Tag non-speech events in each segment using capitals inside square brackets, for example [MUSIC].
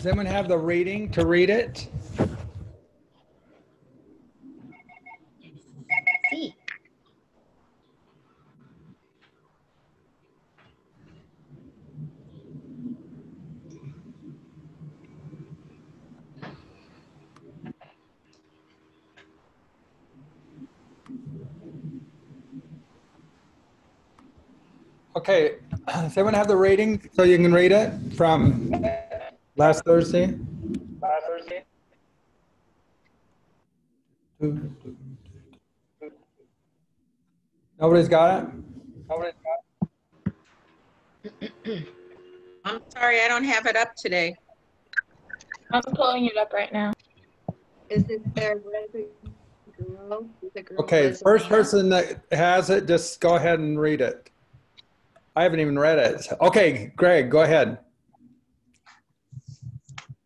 Does anyone have the reading to read it? Okay, [CLEARS THROAT] does anyone have the reading so you can read it from last Thursday? Last Thursday. Nobody's got it? Nobody's got [CLEARS THROAT] I'm sorry, I don't have it up today. I'm pulling it up right now. Is it there girl? The girl Okay, first person that has it, just go ahead and read it. I haven't even read it. Okay, Greg, go ahead.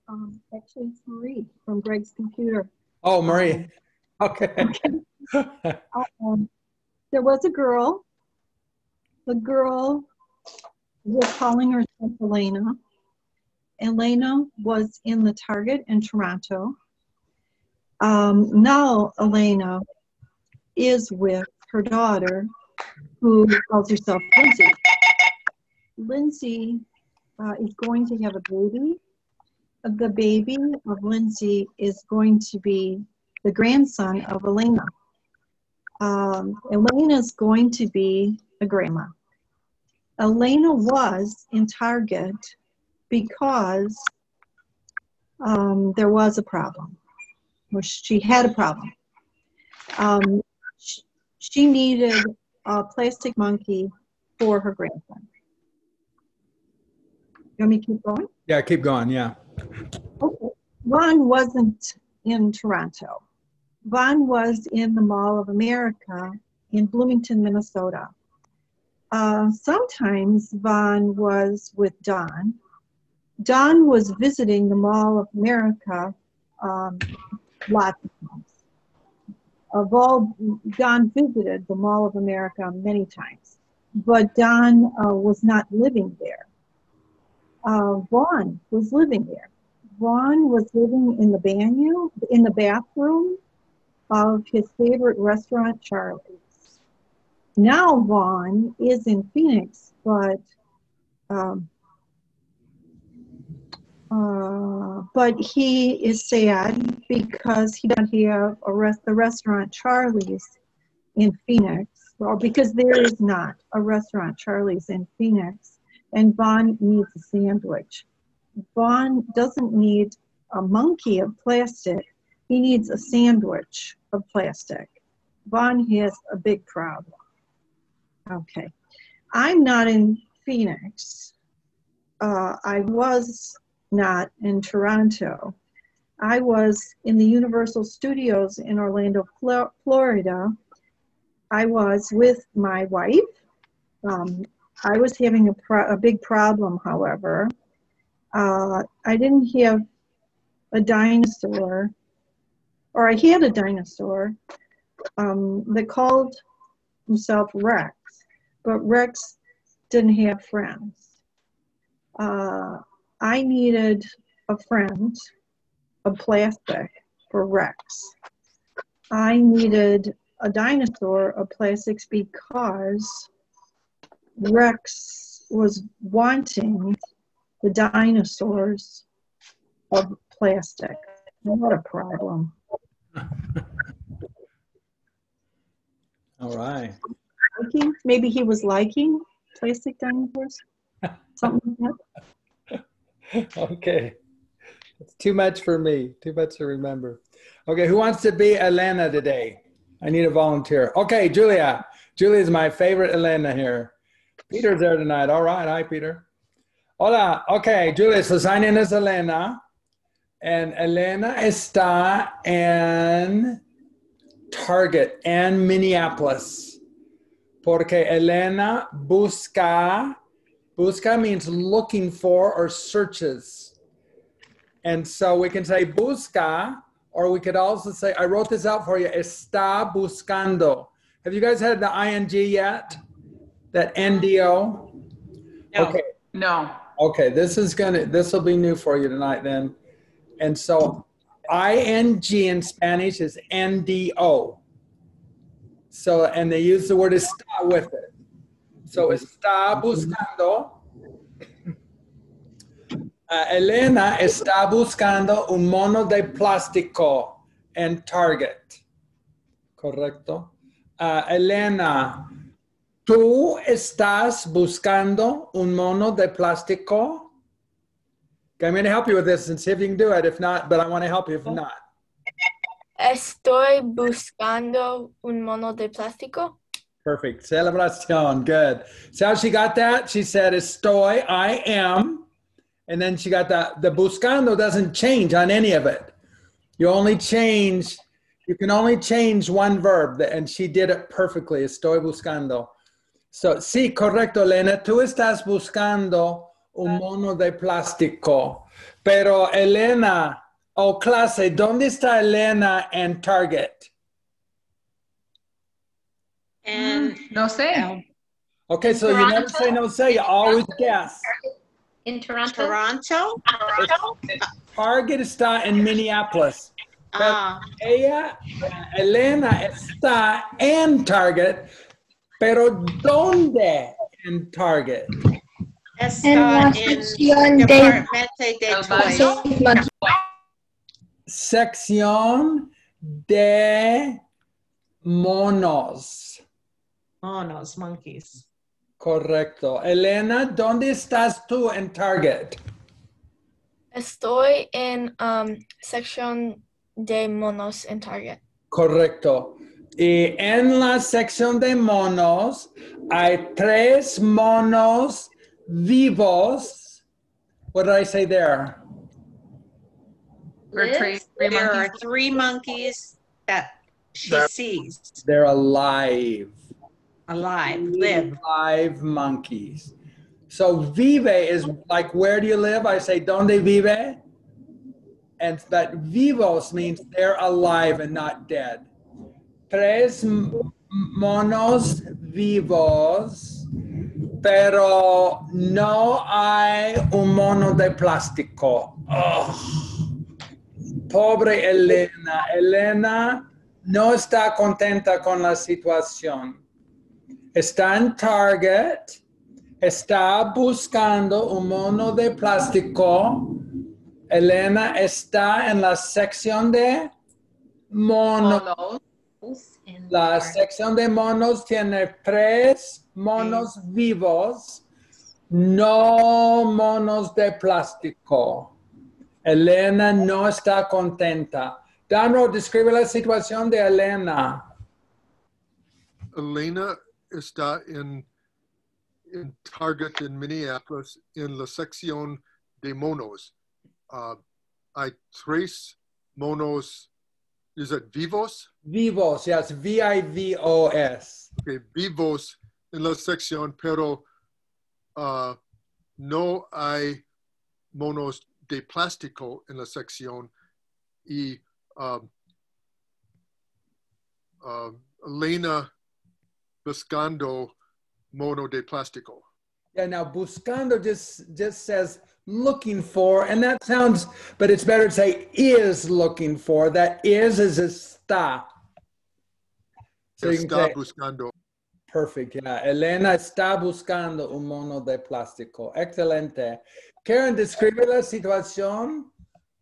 Um, actually, it's Marie from Greg's computer. Oh, Marie. Okay. [LAUGHS] Um, there was a girl. The girl, we're calling herself Elena. Elena was in the Target in Toronto. Um, now Elena is with her daughter, who calls herself Lindsay. Lindsay uh, is going to have a baby. The baby of Lindsay is going to be the grandson of Elena. Um, is going to be a grandma. Elena was in Target because um, there was a problem. Well, she had a problem. Um, sh- she needed a plastic monkey for her grandson. You want me keep going? Yeah, keep going. Yeah. Okay. Ron wasn't in Toronto. Vaughn was in the Mall of America in Bloomington, Minnesota. Uh, sometimes Vaughn was with Don. Don was visiting the Mall of America um, lots of times. Of all, Don visited the Mall of America many times, but Don uh, was not living there. Uh, Vaughn was living there. Vaughn was living in the banyo, in the bathroom of his favorite restaurant, Charlie's. Now Vaughn is in Phoenix, but um, uh, but he is sad because he doesn't have a rest, the restaurant Charlie's in Phoenix. Well, because there is not a restaurant Charlie's in Phoenix, and Vaughn needs a sandwich. Vaughn doesn't need a monkey of plastic. He needs a sandwich of plastic. Vaughn has a big problem. Okay. I'm not in Phoenix. Uh, I was not in Toronto. I was in the Universal Studios in Orlando, Florida. I was with my wife. Um, I was having a, pro- a big problem, however. Uh, I didn't have a dinosaur, or I had a dinosaur um, that called himself Rex, but Rex didn't have friends. Uh, I needed a friend of plastic for Rex. I needed a dinosaur of plastics because Rex was wanting the dinosaurs of plastic. What a problem. All right. Liking? Maybe he was liking plastic dinosaurs? Something like that? [LAUGHS] Okay. It's too much for me. Too much to remember. Okay, who wants to be Elena today? I need a volunteer. Okay, Julia. Julia's my favorite Elena here. Peter's there tonight. All right. Hi, Peter. Hola. Okay, Julia, so sign in as Elena. And Elena está en Target en Minneapolis. Porque Elena busca, busca means looking for or searches. And so we can say busca, or we could also say, I wrote this out for you, está buscando. Have you guys had the ing yet? That NDO? No. Okay. No. Okay, this is gonna, this will be new for you tonight then. And so ing in Spanish is ndo. So, and they use the word está with it. So está buscando. Uh, Elena está buscando un mono de plástico en Target. Correcto. Uh, Elena, ¿tú estás buscando un mono de plástico? Okay, I'm going to help you with this and see if you can do it. If not, but I want to help you if oh. not. Estoy buscando un mono de plástico. Perfect. Celebración. Good. So how she got that? She said, Estoy, I am. And then she got that. The buscando doesn't change on any of it. You only change, you can only change one verb. And she did it perfectly. Estoy buscando. So, sí, correcto, Elena. Tú estás buscando un mono de plástico. Pero, Elena, oh, clase, ¿dónde está Elena en Target? And No sé. Okay, so you never say no say, you always guess. In Toronto. Toronto? Target está en Minneapolis. Ah, Ella, Elena, está en Target, pero ¿dónde en Target? está en Departmente de Toys. Sección de monos. Monos, monkeys. Correcto. Elena, ¿dónde estás tú en Target? Estoy en um, sección de monos en Target. Correcto. Y en la sección de monos hay tres monos vivos. What did I say there? Or three, three There are monkeys. three monkeys that she That- sees They're alive. alive, live. Live monkeys. So vive is like where do you live? I say donde vive? And that vivos means they're alive and not dead. Tres monos vivos, pero no hay un mono de plástico. Pobre Elena. Elena no está contenta con la situación. Está en Target, está buscando un mono de plástico. Elena está en la sección de monos. Monos La sección de monos tiene tres monos vivos, no monos de plástico. Elena no está contenta. Danro, describe la situación de Elena. Elena está en, en Target en Minneapolis en la sección de monos. Uh, hay tres monos, is it vivos? Vivos, yes, V-I-V-O-S. Okay, vivos en la sección, pero uh, no hay monos de plástico en la sección y um, uh, Elena buscando mono de plástico. Yeah, now buscando just just says looking for, and that sounds, but it's better to say is looking for. That is is está. So you can Está say, buscando. perfect. Yeah, Elena está buscando un mono de plástico. Excelente. Karen, describe la situación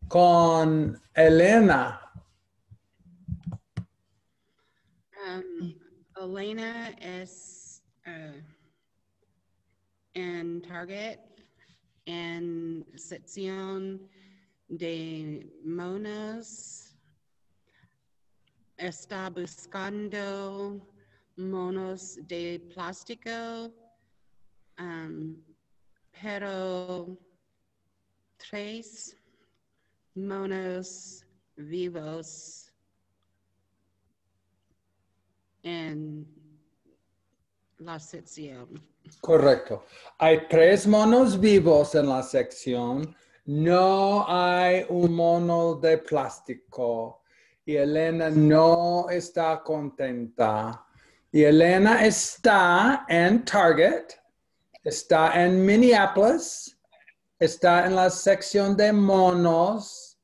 con Elena. Um, Elena es uh, en Target en sección de monos. Está buscando monos de plástico, um, pero tres monos vivos en la sección. Correcto. Hay tres monos vivos en la sección. No hay un mono de plástico. Y Elena no está contenta. Y Elena está en Target, está en Minneapolis, está en la sección de monos,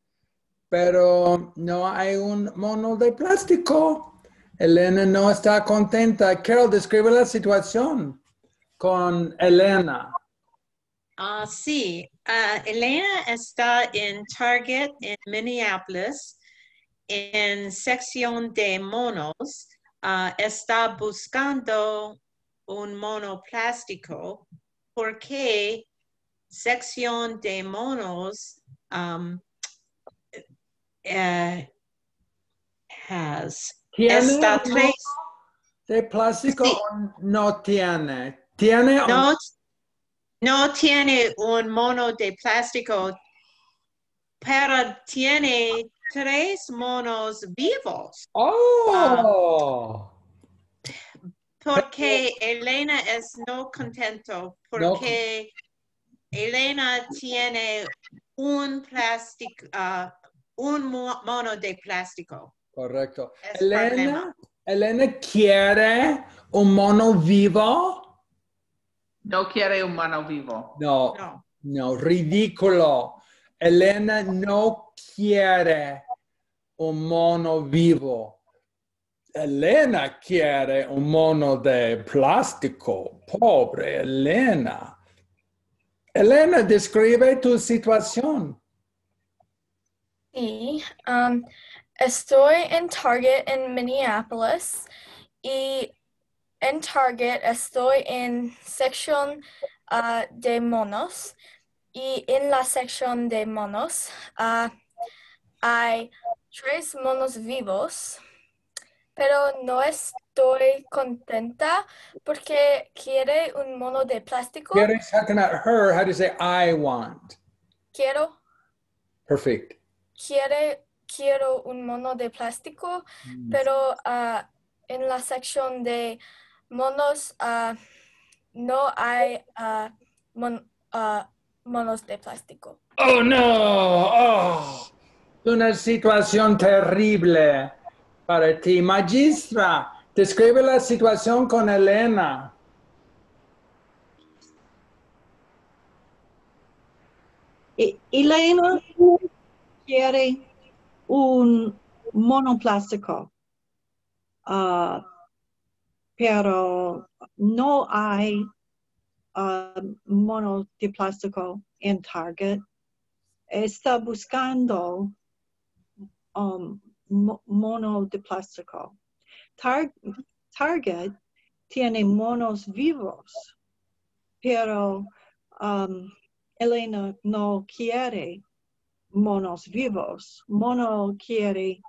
pero no hay un mono de plástico. Elena no está contenta. Carol, describe la situación con Elena. Ah, sí, Ah, Elena está en Target en Minneapolis, en sección de monos. Ah, está buscando un mono plástico porque sección de monos um, eh, has ¿Tiene está un tres de plástico Sí. no tiene? ¿Tiene no, no tiene un mono de plástico, pero tiene tres monos vivos. Oh, Porque Elena es no contento, No porque Elena tiene un plástico, ah, un mo- mono de plástico. correcto. Es Elena, problema. Elena quiere un mono vivo. No quiere un mono vivo. No, No, no, ridículo. Elena no quiere un mono vivo. Elena quiere un mono de plástico. Pobre Elena. Elena, describe tu situación. Sí, um, estoy en Target en Minneapolis y en Target estoy en sección ah, de monos y en la sección de monos ah, hay tres monos vivos, pero no estoy contenta porque quiere un mono de plástico. Quieres how can I, her, how do you say I want? Quiero, Perfect. quiere, quiero un mono de plástico. pero ah, en la sección de monos ah, no hay ah, mon- monos de plástico. Oh no, oh, una situación terrible para ti. Magistra, describe la situación con Elena. E- Elena quiere un monoplástico, ah, pero no hay ah, mono de plástico en Target. Está buscando um, mo- mono de plástico. Tar- Target tiene monos vivos, pero um, Elena no quiere monos vivos, mono quiere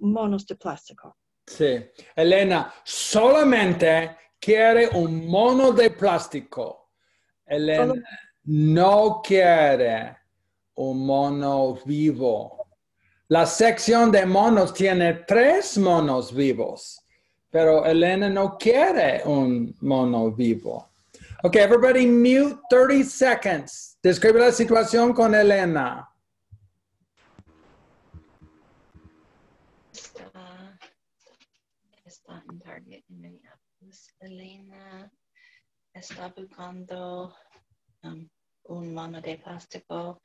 monos de plástico. Sí. Elena solamente quiere un mono de plástico. Elena Solo- no quiere un mono vivo. La sección de monos tiene tres monos vivos, pero Elena no quiere un mono vivo. Okay, everybody mute 30 seconds. Describe la situación con Elena. Está, en Target en Minneapolis. Elena está buscando um, un mono de plástico.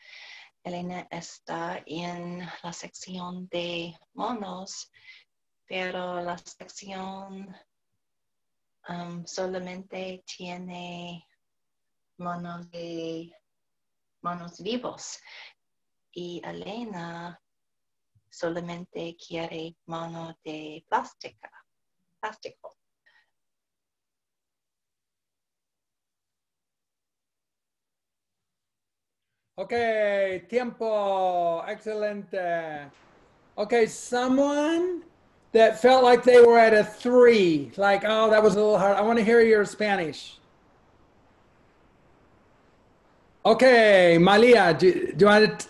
Elena está en la sección de monos, pero la sección um, solamente tiene monos de monos vivos. Y Elena solamente quiere mono de plástica, plástico. Okay, tiempo. Excelente. Okay, someone that felt like they were at a three, like, oh, that was a little hard. I want to hear your Spanish. Okay, Malia, do, do you want to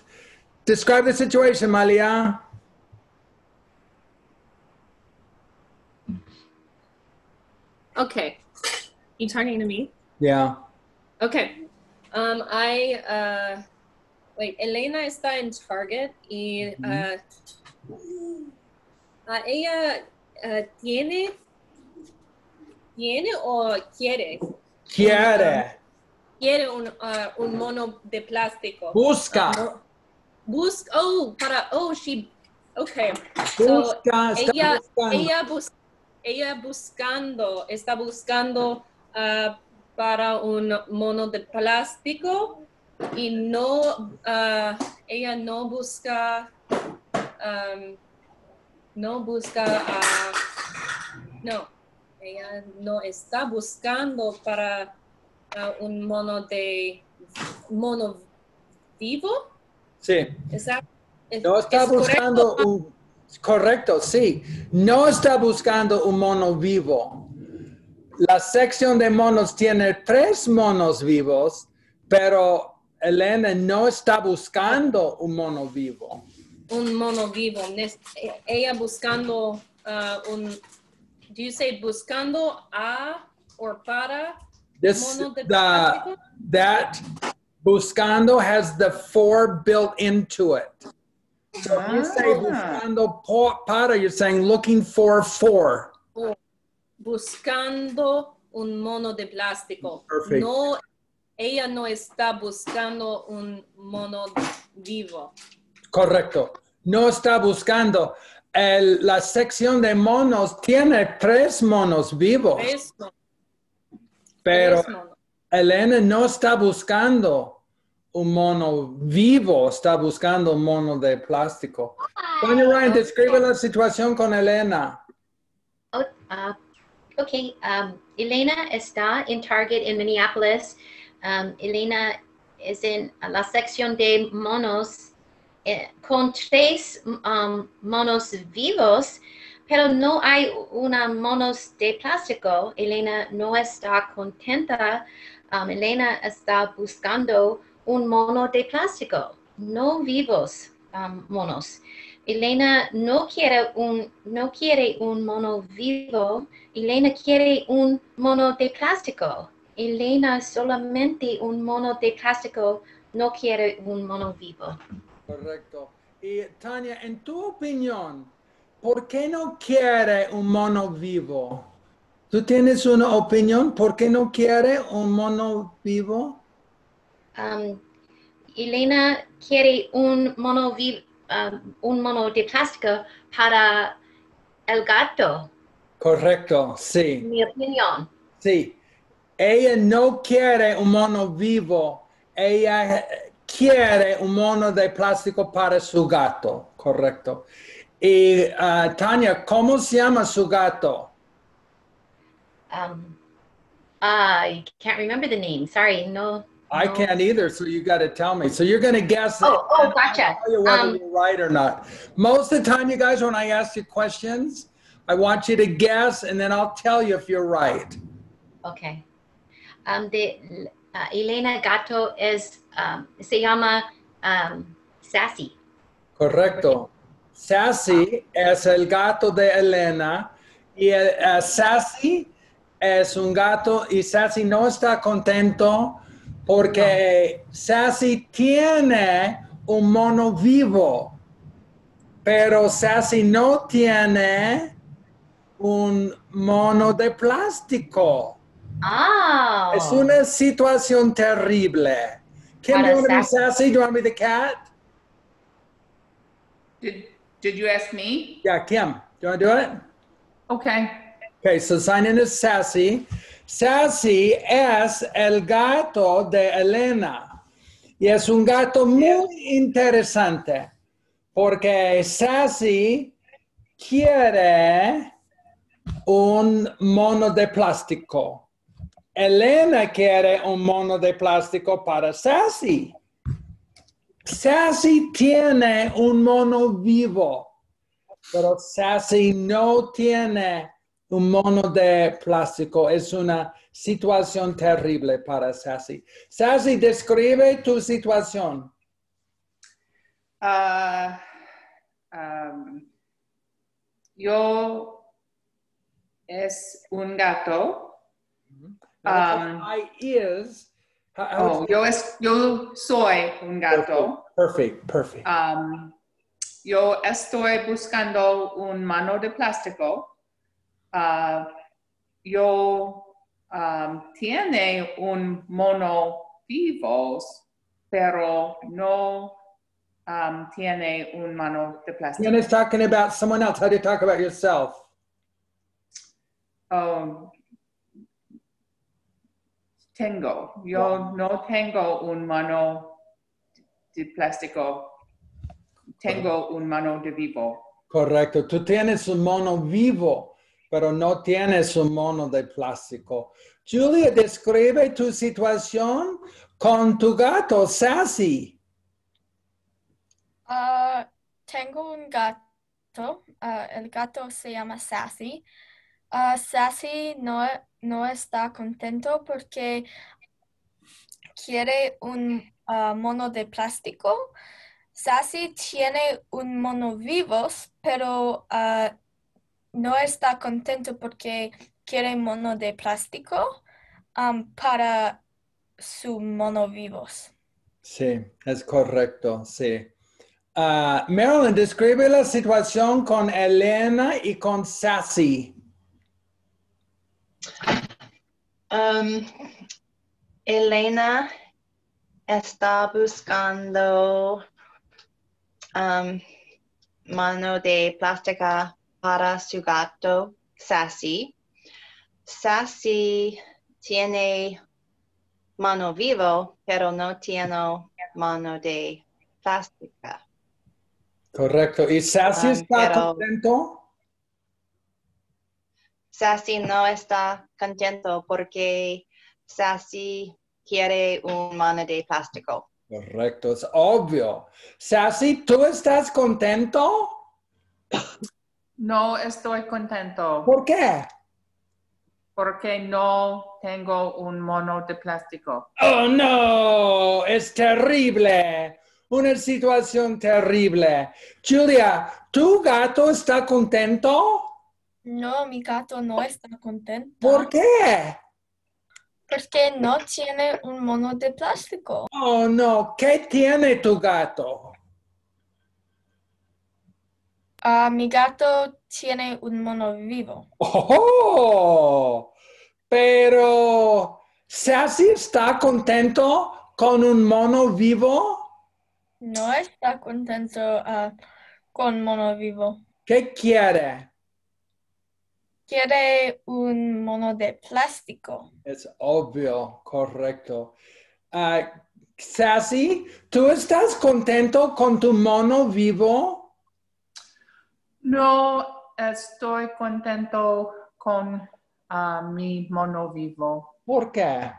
describe the situation, Malia? Okay. You talking to me? Yeah. Okay. Um, I uh, like Elena está en Target y uh, ella uh, tiene tiene o quiere Quiere. quiere un, un mono de plástico. Busca. No. Bus oh, para, oh, she, okay. So, Busca, está ella, buscando. ella, bus- ella buscando, está buscando para un mono de plástico y no, ah, ella no busca, um, no busca, ah, no, ella no está buscando para ah, un mono de, mono vivo. Sí. ¿Es that- es- No está es correcto? buscando un... Correcto, sí. No está buscando un mono vivo. La sección de monos tiene tres monos vivos, pero Elena no está buscando un mono vivo. un mono vivo. Nes- Ella buscando uh, un, do you say buscando a or para This, mono de the, plástico? that buscando has the four built into it. So if you say Ah. buscando po- para, you're saying looking for for. Buscando un mono de plástico. Perfect. No, ella no está buscando un mono vivo. Correcto. No está buscando. El- la sección de monos tiene tres monos vivos, Tres monos, pero tres monos. Elena no está buscando un mono vivo, está buscando un mono de plástico. Tanya Ryan, describe la situación con Elena. Oh, uh, okay, um, Elena está en Target en Minneapolis. Um, Elena es en la sección de monos eh, con tres um, monos vivos, pero no hay una monos de plástico. Elena no está contenta. Um, Elena está buscando un mono de plástico, no vivos monos. Elena no quiere un no quiere un mono vivo. Elena quiere un mono de plástico. Elena solamente un mono de plástico no quiere un mono vivo. Correcto. Y Tania, en tu opinión, ¿por qué no quiere un mono vivo? ¿Tú tienes una opinión? ¿Por qué no quiere un mono vivo? Um, Elena quiere un mono vi- um, un mono de plástico para el gato. Correcto, sí. Mi opinión. Sí, ella no quiere un mono vivo, ella eh, quiere un mono de plástico para su gato, correcto. Y ah, Tania, ¿cómo se llama su gato? Um, I can't remember the name. Sorry, no. I no. can't either, so you got to tell me. So you're going to guess. Oh, oh, gotcha. Tell you whether Um, you're right or not. Most of the time, you guys, when I ask you questions, I want you to guess, and then I'll tell you if you're right. Okay. Um, de uh, Elena Gato es um, se llama um, Sassy. Correcto. Sassy es el gato de Elena y el, eh, Sassy es un gato y Sassy no está contento porque Sassy tiene un mono vivo, pero Sassy no tiene un mono de plástico. Oh. Es una situación terrible. Kim, do Para you want to be Sassy. Sassy? Do you want to be the cat? Did, did you ask me? Yeah, Kim, do you want to do it? Okay. Okay, so sign in as Sassy. Sassy es el gato de Elena. Y es un gato muy interesante porque Sassy quiere un mono de plástico. Elena quiere un mono de plástico para Sassy. Sassy tiene un mono vivo, pero Sassy no tiene un mono de plástico. Es una situación terrible para Sassy. Sassy, describe tu situación. Ah, um, yo es un gato. Um, I is. how- how Oh, yo, es, yo soy un gato. Perfect, perfect. Um, yo estoy buscando un mano de plástico. Ah, yo um, tiene un mono vivos, pero no um, tiene un mano de plástico. Is talking about someone else. How do you talk about yourself? Oh, tengo. Yo no tengo un mano de plástico. Tengo un mano de vivo. Correcto. Tú tienes un mono vivo, pero no tienes un mono de plástico. Julia, describe tu situación con tu gato, Sassy. Ah, tengo un gato. ah, el gato se llama Sassy. Ah, Sassy no, no está contento porque quiere un ah, mono de plástico. Sassy tiene un mono vivos, pero ah, no está contento porque quiere mono de plástico am, para su mono vivos. Sí, es correcto, sí. Ah, Marilyn, describe la situación con Elena y con Sassy. Um, Elena está buscando um, mano de plástica para su gato Sassy. Sassy tiene mano vivo, pero no tiene mano de plástica. Correcto. ¿Y Sassy Ah, está pero- contento? Sassy no está contento porque Sassy quiere un mano de plástico. Correcto, es obvio. Sassy, ¿tú estás contento? No estoy contento ¿Por qué? porque no tengo un mono de plástico. Oh, no, es terrible. Una situación terrible. Julia, ¿tu gato está contento? No, mi gato no está contento ¿Por qué? porque no tiene un mono de plástico. Oh, no, ¿qué tiene tu gato? Ah, mi gato tiene un mono vivo. Oh, pero Sassy está contento con un mono vivo. No está contento ah, con mono vivo. ¿Qué quiere? Quiere un mono de plástico. Es obvio, correcto. Ah, Sassy, ¿tú estás contento con tu mono vivo? No estoy contento con ah, mi mono vivo. ¿Por qué?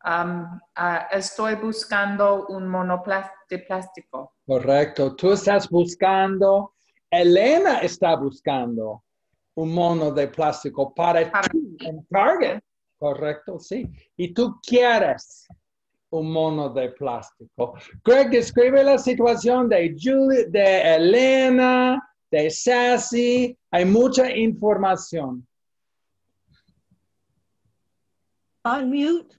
Ah, estoy buscando un mono de plástico. Correcto. Tú estás buscando, Elena está buscando un mono de plástico para Para ti en Target. Correcto, sí. Y tú quieres un mono de plástico. Greg, describe la situación de Julie, de Elena, de Sassy. Hay mucha información. Unmute,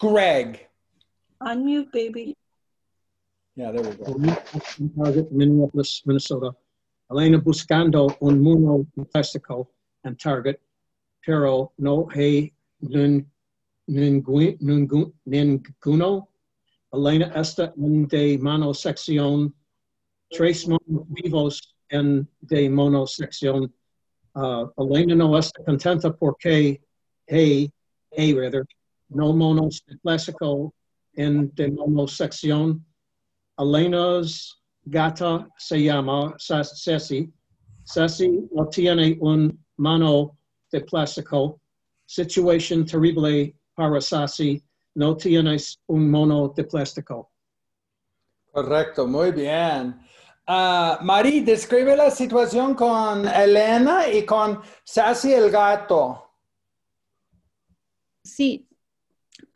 Greg. unmute, baby. Yeah, there we go. Target, Minneapolis, Minnesota. Elena buscando un mono de and Target, pero no hay ninguno. Elena está en de monosección, tres monos vivos en de monosección. Uh, Elena no está contenta porque hay, hay rather, no monos de plástico en de monosección. Elena's gata se llama Ceci. Ceci no tiene un mano de plástico. Situation terrible para Sasi. No tienes un mono de plástico. Correcto, muy bien. Ah, Mari, describe la situación con Elena y con Sassy el gato. Sí.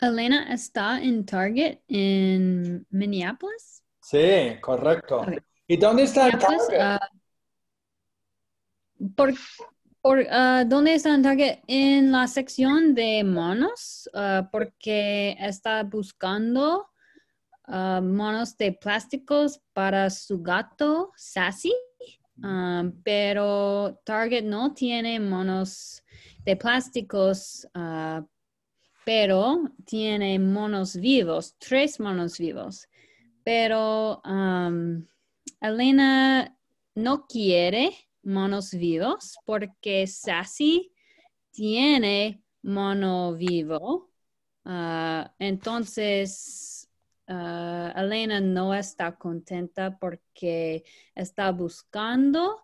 Elena está en Target en Minneapolis. Sí, correcto. ¿Y dónde está Minneapolis, Target? ah, por, por, ah, ¿Dónde está Target? En la sección de monos, ah, porque está buscando monos de plásticos para su gato Sassy, pero Target no tiene monos de plásticos, pero tiene monos vivos, tres monos vivos. Pero Elena no quiere monos vivos porque Sassy tiene mono vivo. Ah, entonces, ah, Elena no está contenta porque está buscando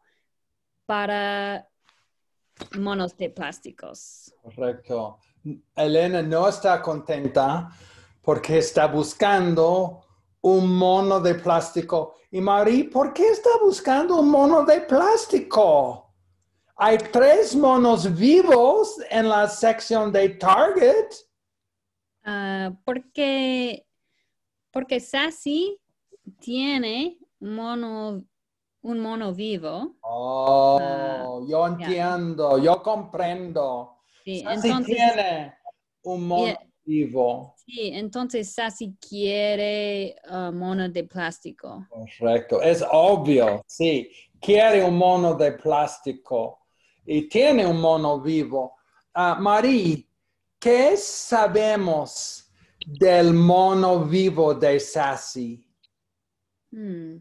para monos de plásticos. Correcto. Elena no está contenta porque está buscando un mono de plástico. Y Marie, ¿por qué está buscando un mono de plástico? Hay tres monos vivos en la sección de Target. Ah, porque, porque Sassy tiene mono, un mono vivo. Oh, Ah, yo entiendo, yo comprendo. Sí, Sassy entonces- tiene un mono Yeah. vivo. Sí, entonces Sassy quiere ah, mono de plástico. Correcto, es obvio, sí. Quiere un mono de plástico y tiene un mono vivo. Ah, Marie, ¿qué sabemos del mono vivo de Sassy? Hmm.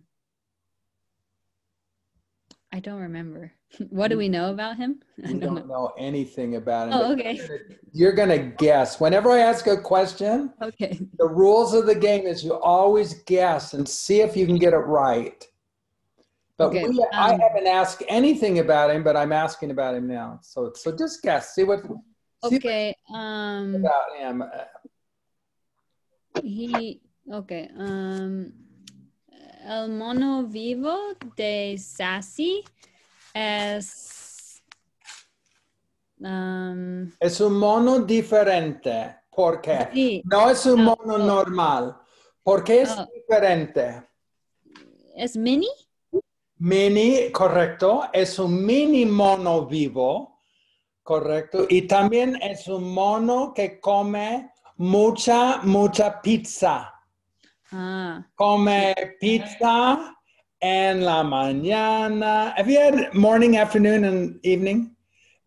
I don't remember. [LAUGHS] What do we know about him? [LAUGHS] I don't don't know. know anything about him. Oh, okay. You're going to guess. Whenever I ask a question, Okay. the rules of the game is you always guess and see if you can get it right. But Okay, we, I um, haven't asked anything about him, but I'm asking about him now. So, so just guess. See what, see Okay. Um, about him. He. Okay. Um, el mono vivo de Sassy es. Um, Es un mono diferente. ¿Por qué? Sí. No es un No, mono no. normal. ¿Por qué es diferente? es mini. Mini, correcto. Es un mini mono vivo, correcto. Y también es un mono que come mucha, mucha pizza. Ah, Come pizza en la mañana. Have you had morning, afternoon, and evening?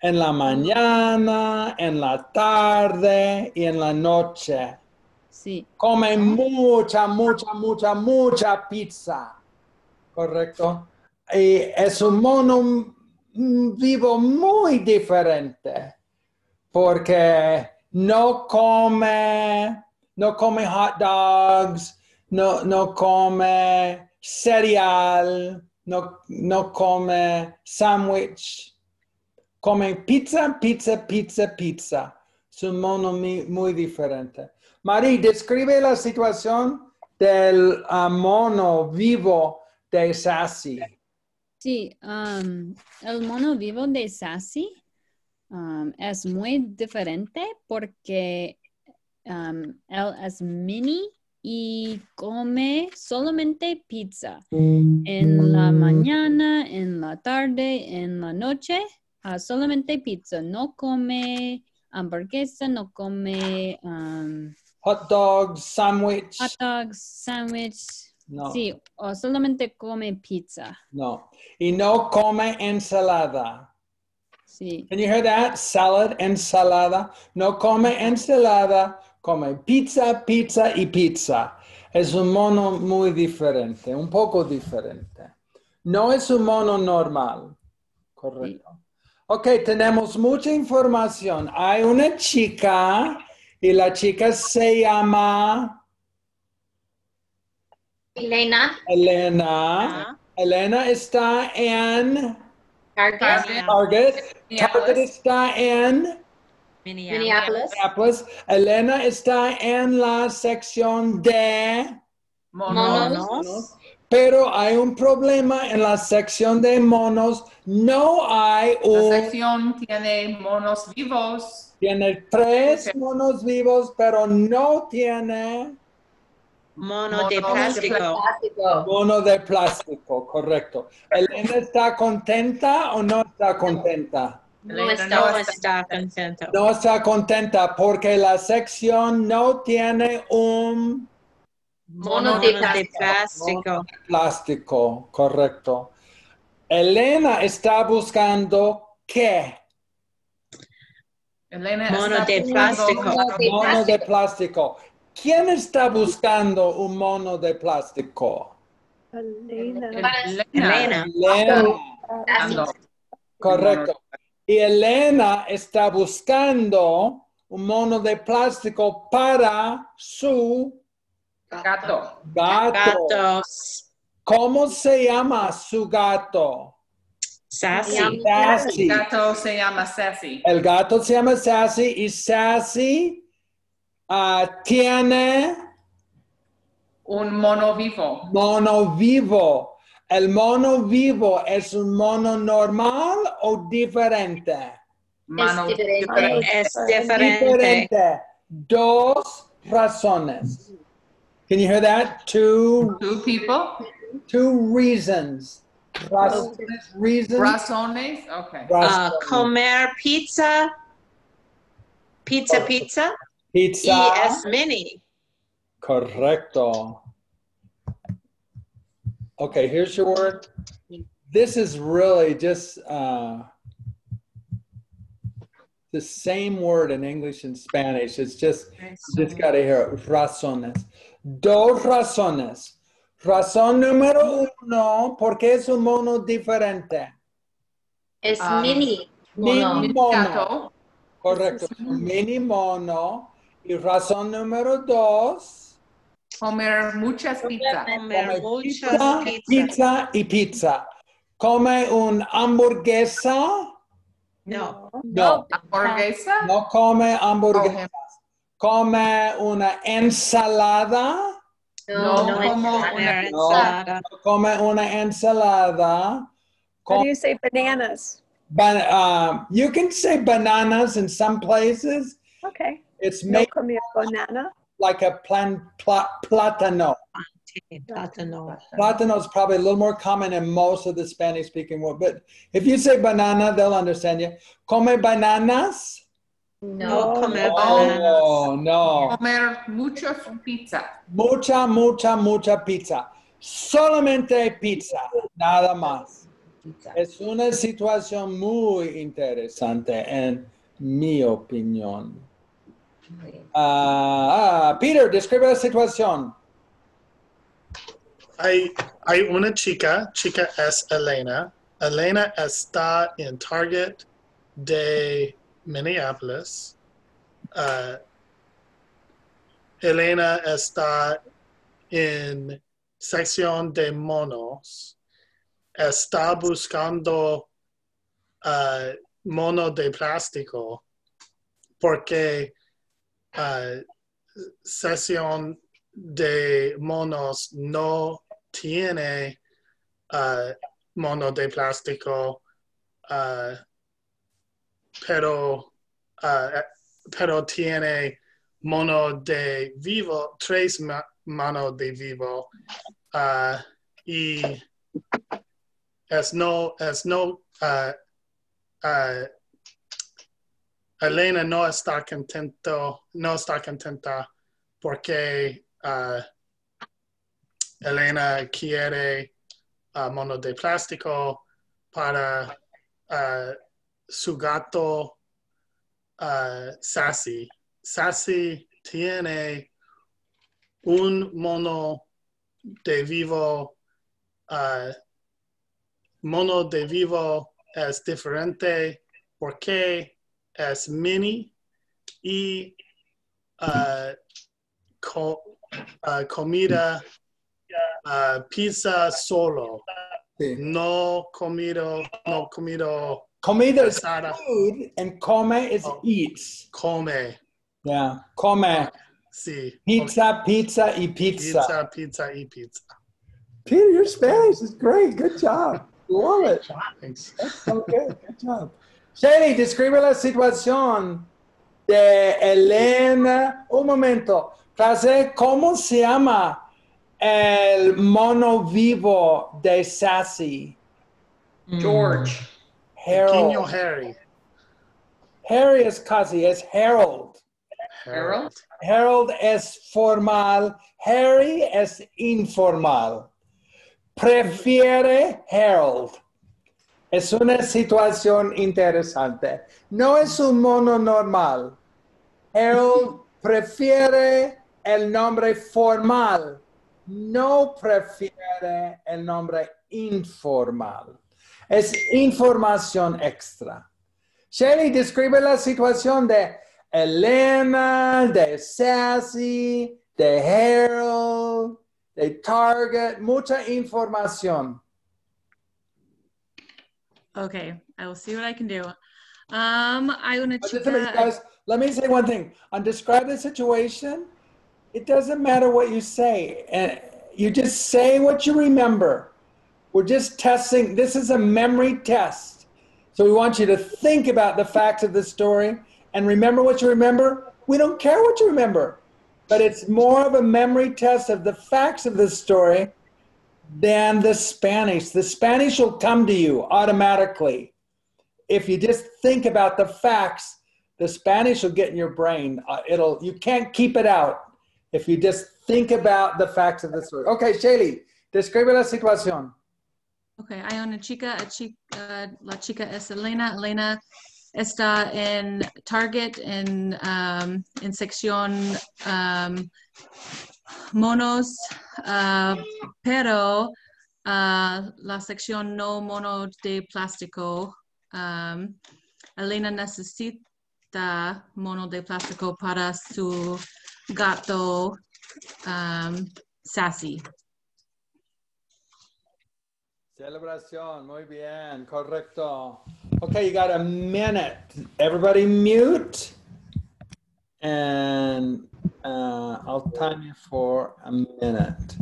En la mañana, en la tarde y en la noche. sí. Come mucha, mucha, mucha, mucha pizza. Correcto. Y es un mono vivo muy diferente porque no come, no come hot dogs, no, no come cereal, no, no come sándwich. Come pizza, pizza, pizza, pizza. Es un mono muy diferente. Marie, describe la situación del ah, mono vivo de Sassy. Sí, um, el mono vivo de Sassy um, es muy diferente porque um, él es mini y come solamente pizza en la mañana, en la tarde, en la noche, ah, solamente pizza. No come hamburguesa, no come um, Hot dogs, sandwich. hot dogs, sandwich. No. Sí, o solamente come pizza. No. Y no come ensalada. Sí. Can you hear that? Salad, ensalada. No come ensalada, come pizza, pizza y pizza. Es un mono muy diferente, un poco diferente. No es un mono normal. Correcto. Ok, tenemos mucha información. Hay una chica y la chica se llama Elena, Elena. Elena está en Target, Target. Target está en Minneapolis, Minneapolis. Elena está en la sección de, Monos, pero hay un problema en la sección de monos. No hay La un, sección tiene monos vivos. tiene tres monos vivos, pero no tiene Mono de Mono de plástico. mono de plástico, correcto. Elena está contenta o no está contenta? No No está. está contento. No está contenta porque la sección no tiene un Mono de Mono de plástico. plástico. plástico, correcto. Elena está buscando qué? Elena Mono está de plástico. Mono de plástico. ¿Quién está buscando un mono de plástico? Elena. Elena. Elena. Buscando. Correcto. Y Elena está buscando un mono de plástico para su Gato. gato. Gatos. ¿Cómo se llama su gato? Sassy. Sassy. El gato se llama Sassy. El gato se llama Sassy y Sassy ah, tiene Un mono vivo. mono vivo. ¿El mono vivo es un mono normal o diferente? Mano diferente. Es diferente. Diferente. Dos razones. Can you hear that? Two, Two people. two reasons. Razones. Reasons. Razones. Okay. Razones. Uh, comer pizza. Pizza, pizza. Pizza. Y es mini. Correcto. Okay, here's your word. This is really just uh, the same word in English and Spanish. It's just, you just got to hear it. Razones. Dos razones. Razón número uno, porque es un mono diferente. Es Um, mini. Mini mono. mono. Correcto. Mini mono. Y razón número dos. Comer muchas pizzas. Comer Come muchas pizza, pizzas. pizza y pizza. Come un hamburguesa. No. No, Hamburguesa. no come hamburguesas. Come una ensalada. No, no es como nada. una No. Ensalada. Come una ensalada. How do you say bananas? ban- um, you can say bananas in some places. Okay. It's No made comer banana. Like a plan, pla, platano. Plátano. Platano is probably a little more common in most of the Spanish speaking world. But if you say banana, they'll understand you. Come bananas? No No, comer no. bananas. Oh, no. Comer muchas pizza. Mucha, mucha, mucha pizza. Solamente pizza, nada más. Pizza. Es una situación muy interesante en mi opinión. Ah, ah, Peter, describe la situación. Hay, una chica, chica es Elena. Elena está en Target de Minneapolis. Uh, Elena está en sección de monos. Está buscando uh, mono de plástico porque uh, sección de monos no tiene uh, mono de plástico, uh, pero, uh, pero tiene mono de vivo, tres ma de vivo, uh, y es no, es no, uh, uh, Elena no está contento, no está contenta porque uh, Elena quiere uh, mono de plástico para uh, su gato Sassy. Sassy tiene un mono de vivo. mono de vivo es diferente porque es many y uh, co- uh, comida uh, pizza solo. Sí. No comido, no comido Comida is food and come is Oh. eats. come. Yeah, come. Sí. Pizza, pizza y pizza. Pizza, pizza y pizza. Peter, your Spanish is great. Good job. Love it. Thanks. That's so good. Good job. Shelly, describe la situación de Elena. Un momento. Frase, ¿cómo se llama el mono vivo de Sassy? George. Pequeño Harold. Harry. Harry es casi, es Harold. Harold. Harold es formal, Harry es informal. Prefiere Harold. Es una situación interesante. No es un mono normal. Harold prefiere el nombre formal. No prefiere el nombre informal. Es información extra. Shelly, describe la situación de Elena, de Sassy, de Harold, de Target, mucha información. Okay, I will see what I can do. Um, una But just a guys, let me say one thing. On describe the situation, it doesn't matter what you say. And you just say what you remember. We're just testing. This is a memory test. So we want you to think about the facts of the story and remember what you remember. We don't care what you remember, but it's more of a memory test of the facts of the story than the Spanish. The Spanish will come to you automatically if you just think about the facts, the Spanish will get in your brain. Uh, it'll you can't keep it out if you just think about the facts of the story. Okay, Shaley, describe la situación. Okay, hay una chica, a chica, la chica es Elena. Elena está en Target en, um, en sección um, monos, uh, pero uh, la sección no mono de plástico. Um, Elena necesita mono de plástico para su gato um, Sassy. Celebración, muy bien, correcto. Okay, you got a minute. Everybody mute. And uh, I'll time you for a minute.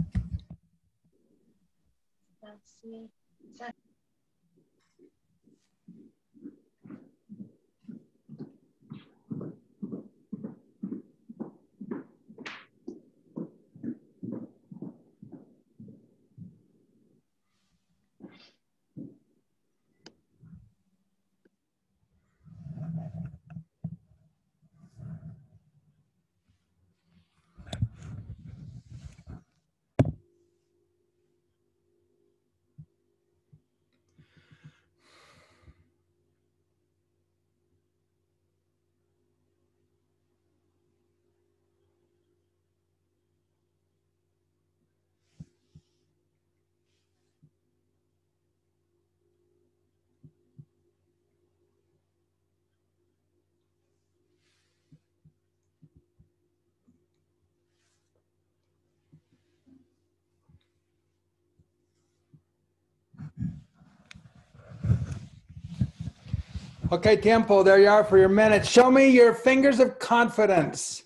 Okay, tiempo, there you are for your minute. Show me your fingers of confidence.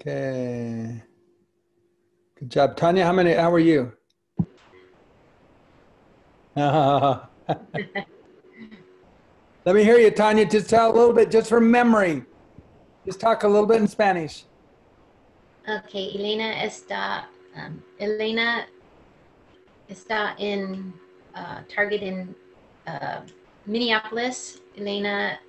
Okay. Good job. Tanya, how many, how are you? [LAUGHS] Let me hear you, Tanya. Just tell a little bit, just from memory. Just talk a little bit in Spanish. Okay, Elena está, um, Elena está en uh, Target in uh, Minneapolis. Elena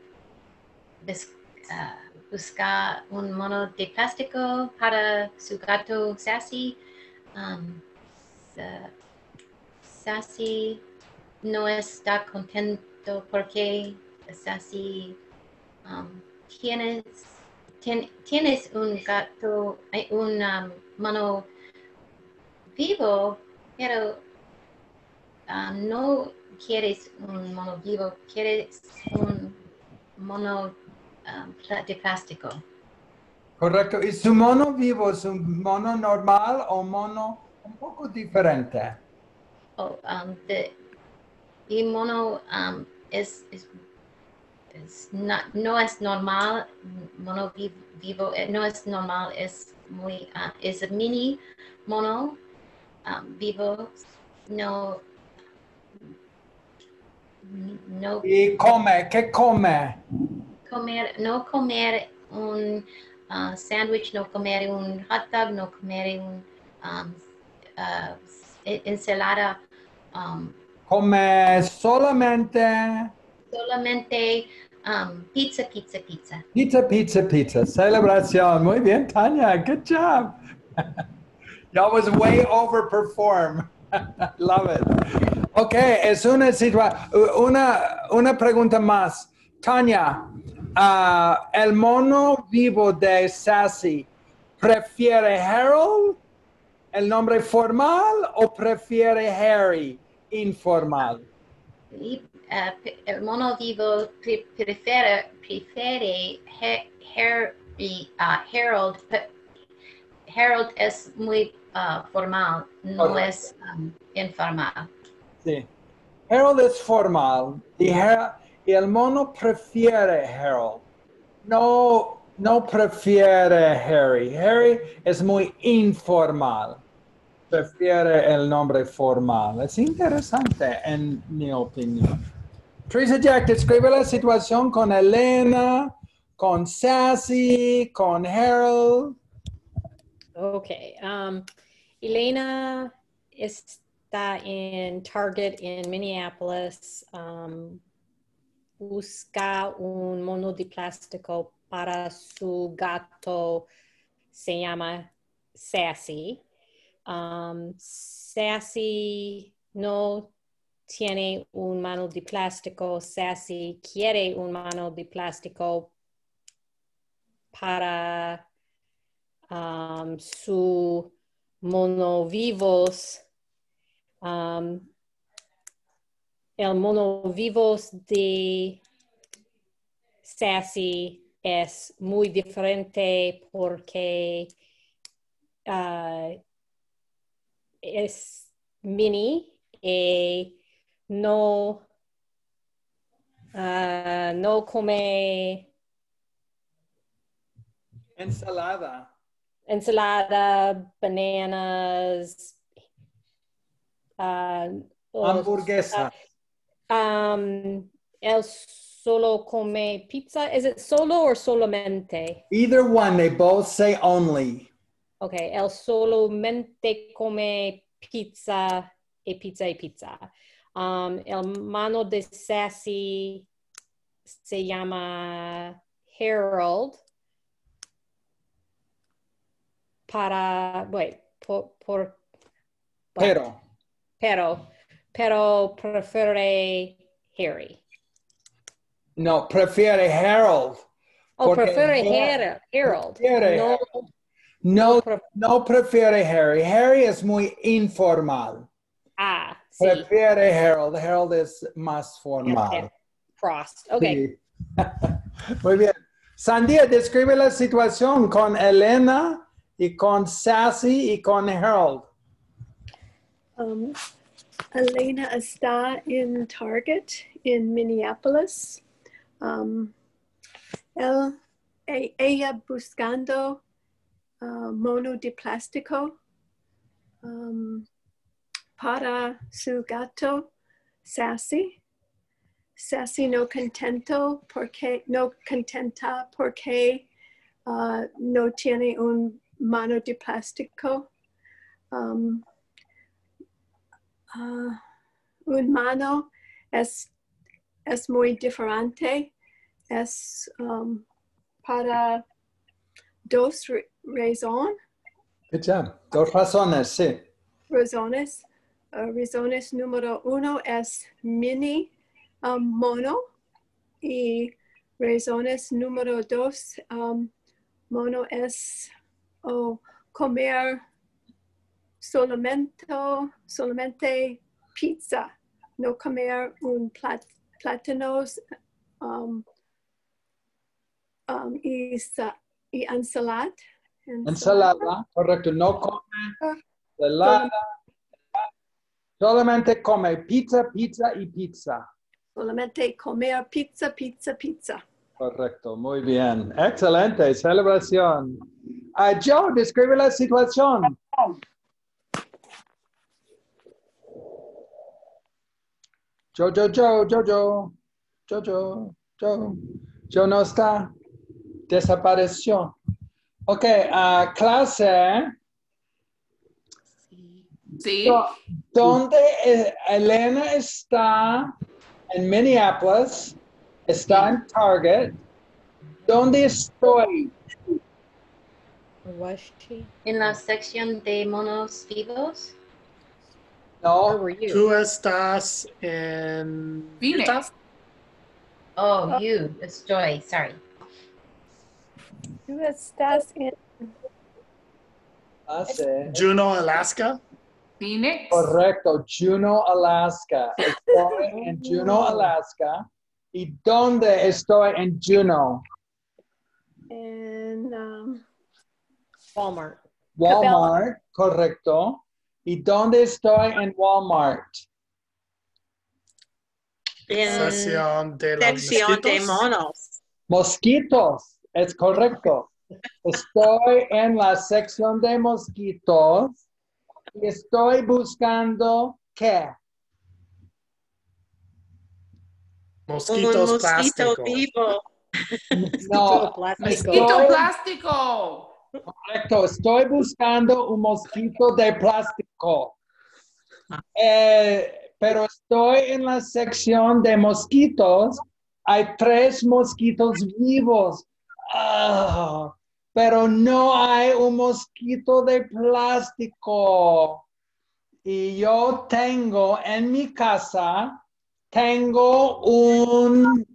uh, busca un mono de plástico para su gato Sassy. Um, Sa- Sassy no está contento porque Sassy um, tienes, tien- tienes un gato, eh, un um, mono vivo, pero ah, no quieres un mono vivo, quieres un mono um, de plástico. Correcto. ¿Y su mono vivo es un mono normal o mono un poco diferente? Oh, um, y mono um, es, es, es not, no es normal, mono vi- vivo, eh, no es normal, es muy, ah, es mini mono um, vivo, no, no ¿Y come? ¿Qué come? comer, no comer un ah, sándwich, no comer un hot dog, no comer un um, en- ensalada, um, Come solamente solamente um, pizza, pizza, pizza. pizza, pizza, pizza. Celebración. Muy bien, Tanya. Good job. [LAUGHS] Y'all was way overperform. [LAUGHS] Love it. Ok, es una situación, una, una pregunta más. Tania, ah, ¿el mono vivo de Sassy prefiere Harold, el nombre formal, o prefiere Harry, informal? Pe- el mono vivo pre- prefiere, prefiere Harry, ah, Harold. Harold es muy ah, formal, no Correcto. es um, informal. Harold es formal y, el mono prefiere Harold. No, no prefiere Harry. Harry es muy informal. Prefiere el nombre formal. Es interesante en mi opinión. Teresa Jack describe la situación con Elena, con Sassy, con Harold. Okay. Um, Elena está en Target en Minneapolis. Um, busca un mono de plástico para su gato. Se llama Sassy. Um, Sassy no tiene un mano de plástico. Sassy quiere un mano de plástico para um, su mono vivos. Um, el mono vivos de Sassy es muy diferente porque ah, es mini y no, ah, no come Ensalada. ensalada, bananas, uh, o- Hamburguesa. um, él solo come pizza. Is it solo or solamente? Either one, they both say only. Okay, él solamente come pizza y pizza y pizza. Um, el mano de Sassy se llama Harold. Para, wait, por, por Pero. Pero, pero prefiere Harry. No, prefiere Harold. Oh, prefiere Harold. Harold. Prefiere No, No, no prefiere Harry. Harry es muy informal. ah, sí. Prefiere Harold. Harold es más formal. Crossed. Okay. Sí. [LAUGHS] Muy bien. Sandía, describe la situación con Elena y con Sassy y con Harold. Um, Elena está en Target in Minneapolis. Um, él- e- ella buscando uh, mono de plástico um, para su gato Sassy. Sassy no contento porque no contenta porque uh, no tiene un mano de plástico. Um, Ah, un mano es, es muy diferente. Es um, para dos ra- razón- Good job. Dos razones, sí. razones. Ah, razones número uno es mini um, mono y razones número dos um, mono es oh, comer solamente, solamente pizza, no comer un plat, plátanos um, um, y, y ensalada. Ensalada, correcto. No come ensalada. Solamente come pizza, pizza y pizza. Solamente comer pizza, pizza, pizza. Correcto, muy bien. Excelente, celebración. Ah, Joe, describe la situación. Joe, Joe, Joe, Joe, Joe, Joe, Joe, Joe. Joe no está. Desapareció. Ok, ah, clase. Sí. Do- ¿Dónde eh, Elena está en Minneapolis? Está en Target. ¿Dónde estoy? En la sección de monos vivos, Where No, were you? Tú estás en Phoenix. Utah? Oh, you, estoy, sorry. Tú estás en hace. Juneau, Alaska? Phoenix. Correcto, Juneau, Alaska. Estoy en Juneau, Alaska. ¿Y dónde estoy en Juneau? en um, Walmart. Walmart, correcto. ¿Y dónde estoy en Walmart? En Sección de los sección de mosquitos. monos. Mosquitos, es correcto. Estoy en la sección de mosquitos y estoy buscando qué? Un Mosquitos mosquito plásticos. vivo. No, Mosquito estoy, plástico. correcto, estoy buscando un mosquito de plástico. Eh, pero estoy en la sección de mosquitos. Hay tres mosquitos vivos. Ah, pero no hay un mosquito de plástico. Y yo tengo en mi casa, tengo un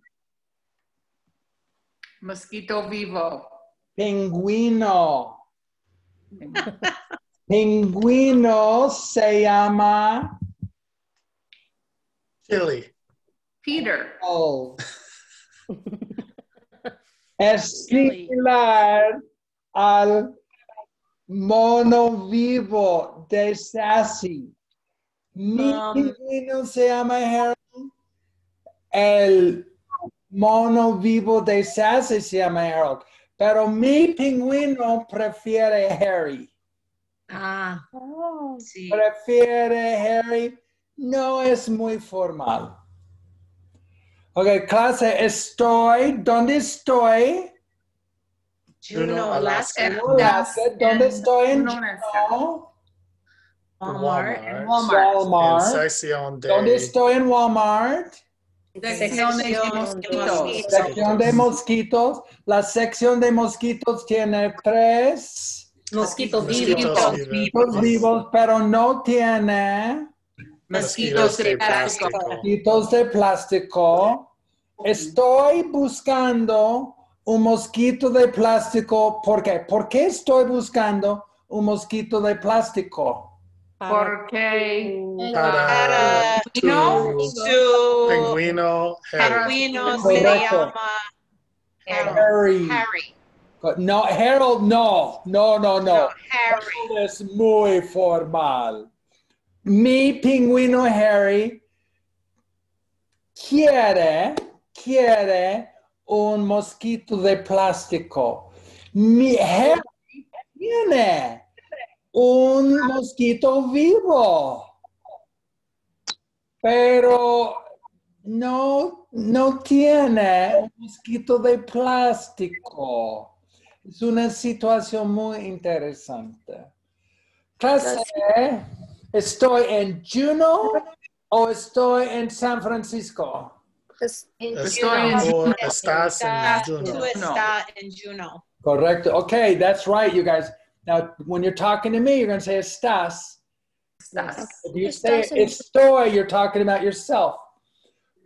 Mosquito vivo. pingüino. [LAUGHS] Pingüino se llama Chili. Peter. Oh. [LAUGHS] Es similar al mono vivo de Sassy. Mi Um, pingüino se llama Harold. El mono vivo de Sassy se llama Harold. Pero mi pingüino prefiere Harry. Ah, sí. Prefiere Harry. No es muy formal. Ok, clase, estoy. ¿Dónde estoy? Juneau, Alaska. Alaska. ¿Dónde estoy en Alaska. Walmart. Walmart. Walmart. En Walmart. sección de ¿Dónde estoy en Walmart? Sección de Sección de mosquitos. mosquitos. Sección de mosquitos. La sección de mosquitos tiene tres Mosquitos Mosquitos vivos. vivos. mosquitos vivos, pero no tiene Mosquitos de plástico. mosquitos de plástico. Estoy buscando un mosquito de plástico. ¿Por qué? ¿Por qué estoy buscando un mosquito de plástico? Porque Para pingüino Harry. pingüino se llama Harry. Harry. No, Harold, no, no, no, no. Harold es muy formal. Mi pingüino Harry quiere, quiere un mosquito de plástico. Mi Harry tiene un mosquito vivo. Pero no, no tiene un mosquito de plástico. Es una situación muy interesante. Clase, ¿estoy en Juno o estoy en San Francisco? Estoy en Juneau. o estás en Tú Juneau. estás en Juneau. Correcto. Okay, that's right, you guys. Now, when you're talking to me, you're going to say estás. Estás. If you say estoy, you're talking about yourself.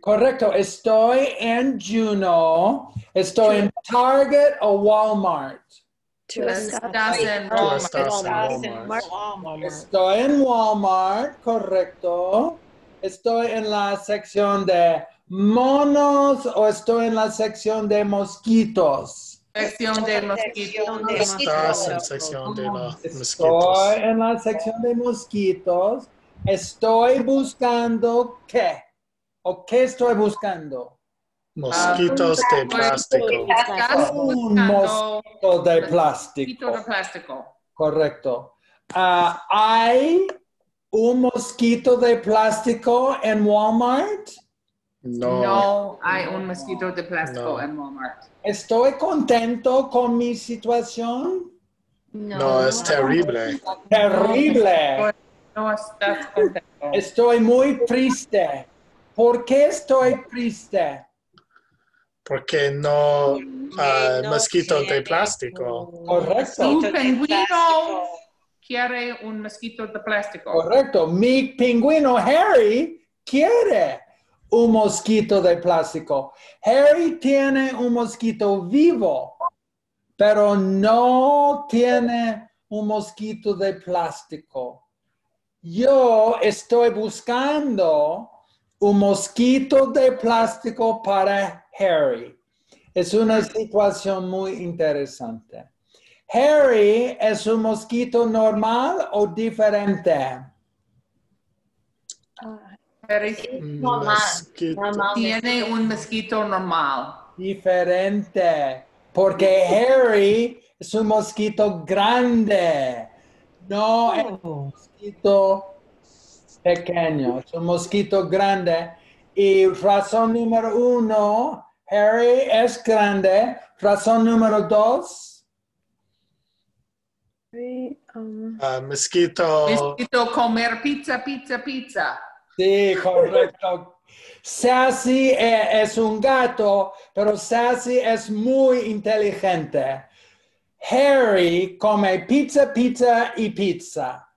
Correcto. Estoy en Juno. Estoy en Target o Walmart. Tú Estás en Walmart. Estoy en Walmart, correcto. Estoy en la sección de monos o estoy en la sección de mosquitos. Sección de mosquitos. Estás en mosquitos. sección de los Estoy mosquitos. en la sección de mosquitos. Estoy buscando qué? ¿O qué estoy buscando? Mosquitos de plástico. Un mosquito de mosquito plástico. de plástico. Correcto. Ah, ¿Hay un mosquito de plástico en Walmart? No. No hay un mosquito de plástico No. en Walmart. ¿Estoy contento con mi situación? No, es terrible. Terrible. No estás contento. Estoy muy triste. ¿Por qué estoy triste? Porque no hay no mosquitos de plástico. Correcto. Tu pingüino quiere un mosquito de plástico. Correcto. Mi pingüino Harry quiere un mosquito de plástico. Harry tiene un mosquito vivo, pero no tiene un mosquito de plástico. Yo estoy buscando un mosquito de plástico para Harry. Es una situación muy interesante. Harry es un mosquito normal o diferente? Harry Mosquito. tiene un mosquito normal. Diferente, porque Harry es un mosquito grande, no es un mosquito pequeño, es un mosquito grande. Y razón número uno, Harry es grande. Razón número dos, Ah, mosquito. Mosquito comer pizza, pizza, pizza. sí, correcto. Sassy eh, es un gato, pero Sassy es muy inteligente. Harry come pizza, pizza y pizza.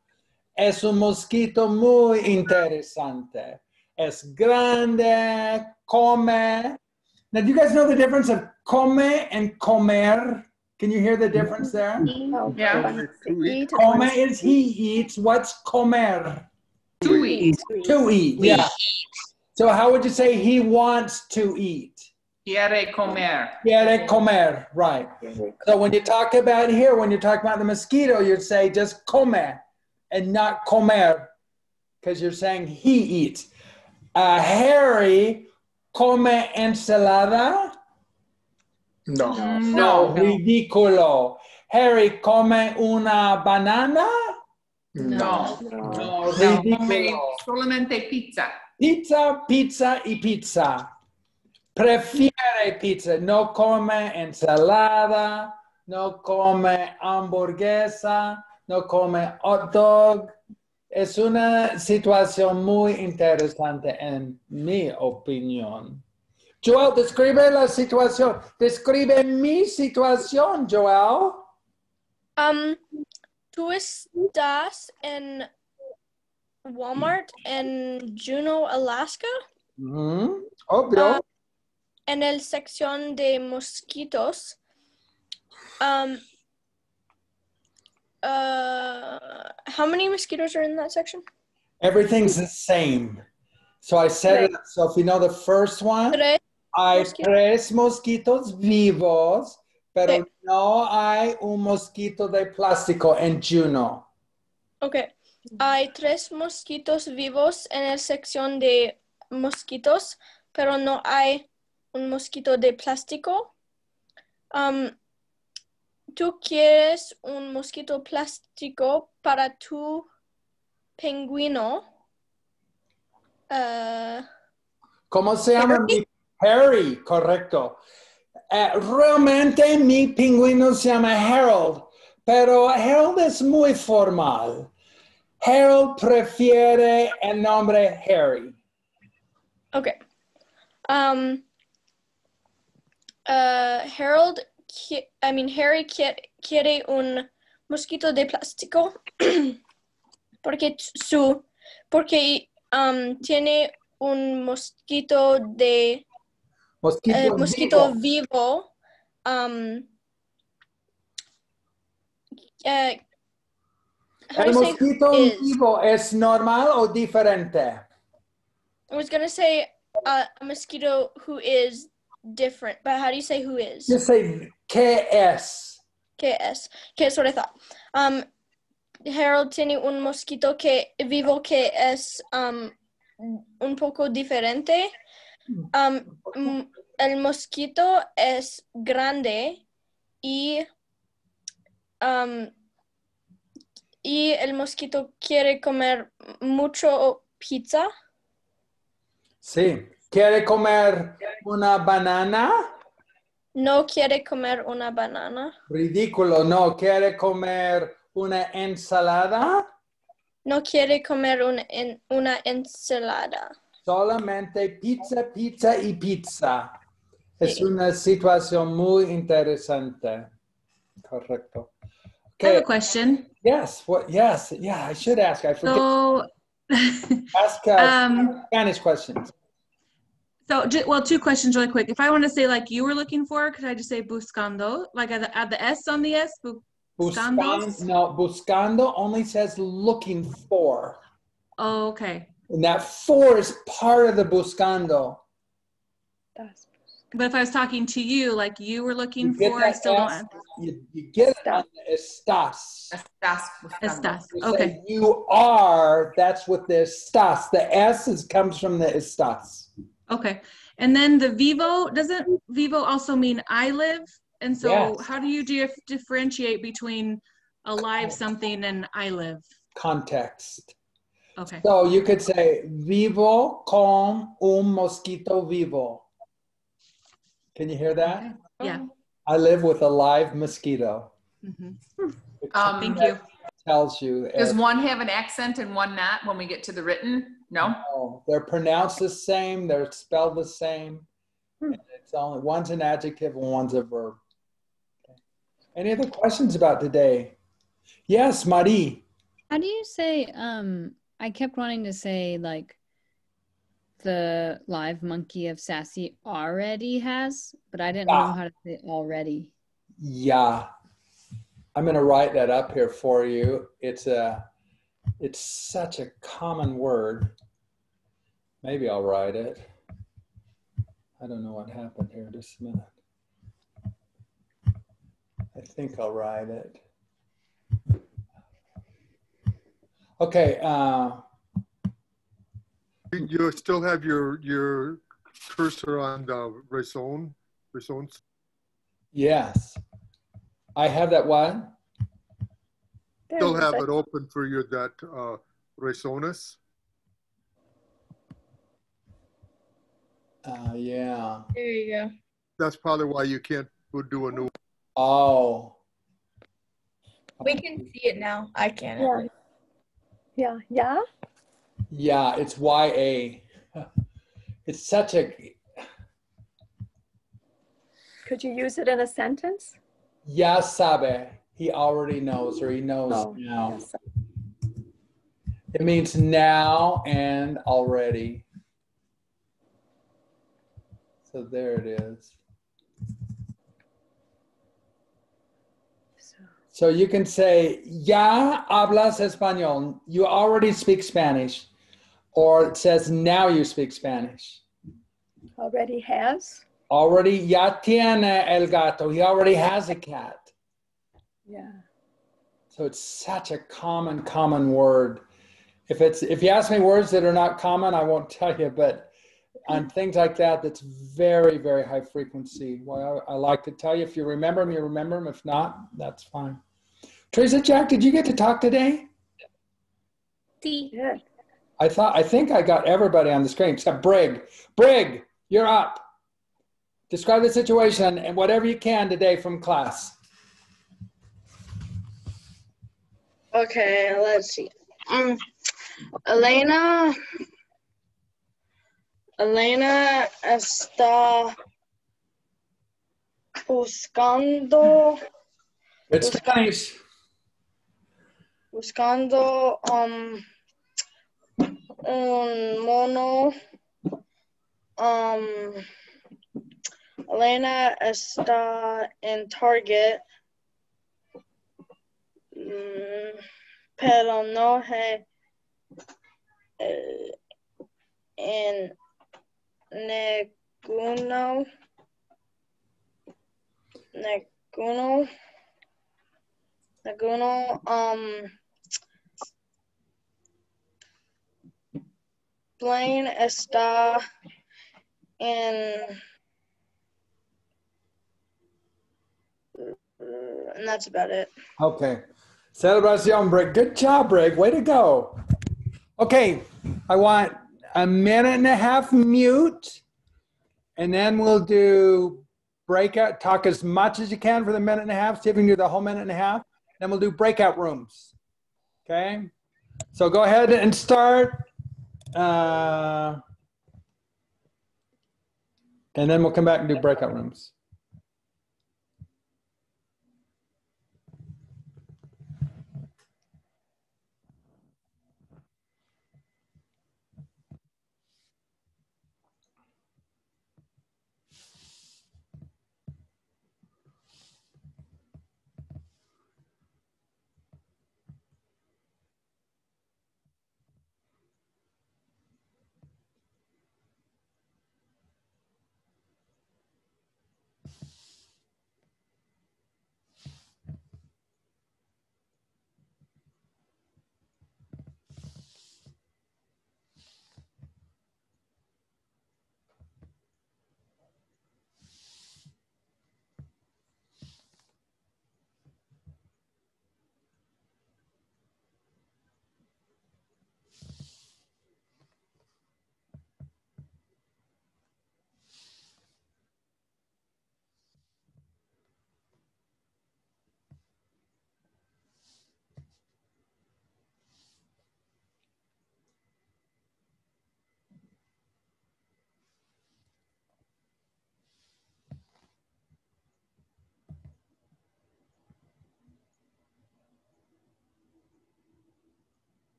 Es un mosquito muy interesante. Es grande, come. Now, do you guys know the difference of come and comer? Can you hear the difference there? Yeah. Come is he eats. What's comer? To eat. To eat, yeah. So how would you say he wants to eat? Quiere comer. Quiere comer, right. So when you talk about here, when you talk about the mosquito, you'd say just come and not comer because you're saying he eats. Uh, Harry come ensalada? No. No, ridículo. Harry come una banana? No. No, No, come ridículo. solamente pizza. Pizza, pizza y pizza. Prefiere pizza, no come ensalada, no come hamburguesa, no come hot dog. Es una situación muy interesante en mi opinión. Joel, describe la situación. Describe mi situación, Joel. Um, tú estás en Walmart en Juneau, Alaska, Ujú, Obvio. Ah, en el sección de mosquitos. Um, uh, how many mosquitoes are in that section? Everything's the same. So I said it. So if you know the first one, Tres. hay tres mosquitos vivos, pero Sí. no hay un mosquito de plástico en Juno. Ok. Hay tres mosquitos vivos en la sección de mosquitos, pero no hay un mosquito de plástico. Um, ¿Tú quieres un mosquito plástico para tu pingüino? Ah, ¿Cómo se llama? Mi Harry, correcto. Eh, realmente mi pingüino se llama Harold, pero Harold es muy formal. Harold prefiere el nombre Harry. ok. Um, uh, Harold, I mean, Harry qui- quiere un mosquito de plástico [CLEARS THROAT] porque su, porque um, tiene un mosquito de Mosquito, eh, mosquito vivo. vivo. um, eh, ¿El mosquito is? vivo es normal o diferente? I was gonna say uh, a mosquito who is different, but how do you say who is? Qué es. Que es what I thought. Um, Harold tiene un mosquito que vivo que es um, un poco diferente. Um, el mosquito es grande y, um, y el mosquito quiere comer mucho pizza. Sí. ¿Quiere comer una banana? No quiere comer una banana. Ridículo, no. ¿Quiere comer una ensalada? No quiere comer un- en- una ensalada. Solamente pizza, pizza y pizza. Es una situación muy interesante. Correcto. I have a Okay. question. Yes. What? Yes. Yeah. I should ask. I forget. So, [LAUGHS] ask uh, um, Spanish questions. So well, two questions really quick. If I want to say like you were looking for, could I just say buscando? Like add the, add the S on the S? Bu- Buscan, Buscandos? no, buscando only says looking for. Oh, okay. And that for is part of the buscando. But if I was talking to you, like you were looking You for, I that still don't. You, you get it on the estás. Estás Estás. You Okay. You are, that's what the estás. The S is, comes from the estás. Okay. And then the vivo, doesn't vivo also mean I live? And so Yes. how do you dif- differentiate between alive something and I live? Context. Okay. So you could say, vivo con un mosquito vivo. Can you hear that? Yeah. I live with a live mosquito. Mhm. Um, Thank you. Tells you. Does one have an accent and one not when we get to the written? No? No, they're pronounced the same, they're spelled the same. And It's only, one's an adjective and one's a verb. Okay. Any other questions about today? Yes, Marie. How do you say, um, I kept wanting to say like the live monkey of Sassy already has, but I didn't know how to say already. Yeah. I'm going to write that up here for you. It's a it's such a common word. Maybe I'll write it. I don't know what happened here. Just a minute. I think I'll write it. Okay. Uh, You- still have your, your cursor on the raison, raisons? yes. I have that one. Still have it open for you, that uh, razones? Uh, yeah. There you go. That's probably why you can't do a new. Oh. We can see it now. I can. Yeah. Yeah. Yeah. Yeah, it's YA. [LAUGHS] It's such a Could you use it in a sentence? ya sabe. He already knows or he knows Oh, now. It means now and already. So there it is. So you can say, ya hablas español. You already speak Spanish. Or it says, now you speak Spanish. Already has? Already, ya tiene el gato. He already has a cat. Yeah. So it's such a common, common word. If it's if you ask me words that are not common, I won't [LAUGHS] tell you. But on [LAUGHS] things like that, that's very, very high frequency. Well, I, I like to tell you. If you remember them, you remember them. If not, that's fine. Teresa Jack, did you get to talk today? Yeah. I thought I think I got everybody on the screen except Brig. Brig, you're up. Describe the situation and whatever you can today from class. Okay, let's see. Um, Elena. Elena está buscando It's Spanish. buscando um un mono. Um, Elena está en Target, mm, pero no he eh, en ninguno ninguno ninguno um Blaine está in and that's about it. Okay. Celebración, Brig. Good job, Brig. Way to go. Okay. I want a minute and a half mute, and then we'll do breakout. Talk as much as you can for the minute and a half. See if we can do the whole minute and a half. Then we'll do breakout rooms. Okay. So go ahead and start. Uh, and then we'll come back and do breakout rooms.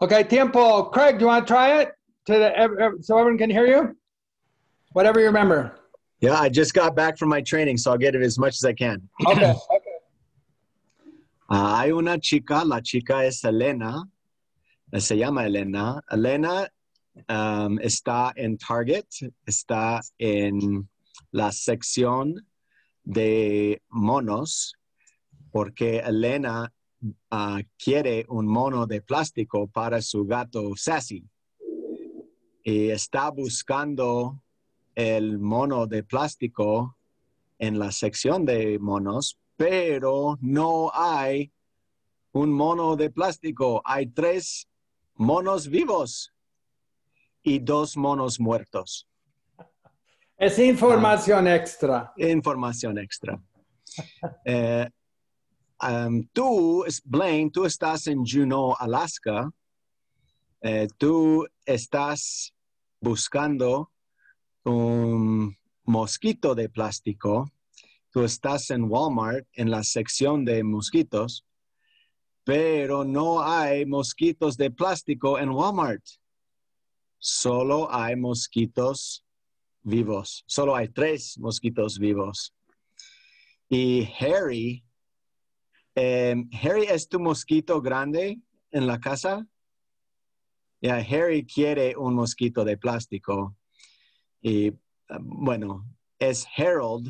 Okay, tiempo. Craig, do you want to try it to the, so everyone can hear you? Whatever you remember. Yeah, I just got back from my training, so I'll get it as much as I can. Okay. [CLEARS THROAT] Hay una chica, la chica es Elena, se llama Elena. Elena um, está en Target, está en la sección de monos, porque Elena ah, quiere un mono de plástico para su gato Sassy. Y está buscando el mono de plástico en la sección de monos, pero no hay un mono de plástico. Hay tres monos vivos y dos monos muertos. Es información extra. Información extra. Eh, um, tú, Blaine, tú estás en Juneau, Alaska. Eh, tú estás buscando un mosquito de plástico. Tú estás en Walmart en la sección de mosquitos, pero no hay mosquitos de plástico en Walmart. Solo hay mosquitos vivos. Solo hay tres mosquitos vivos. Y Harry, em, Harry es tu mosquito grande en la casa. Ya, Harry quiere un mosquito de plástico. Y ah, bueno, es Harold,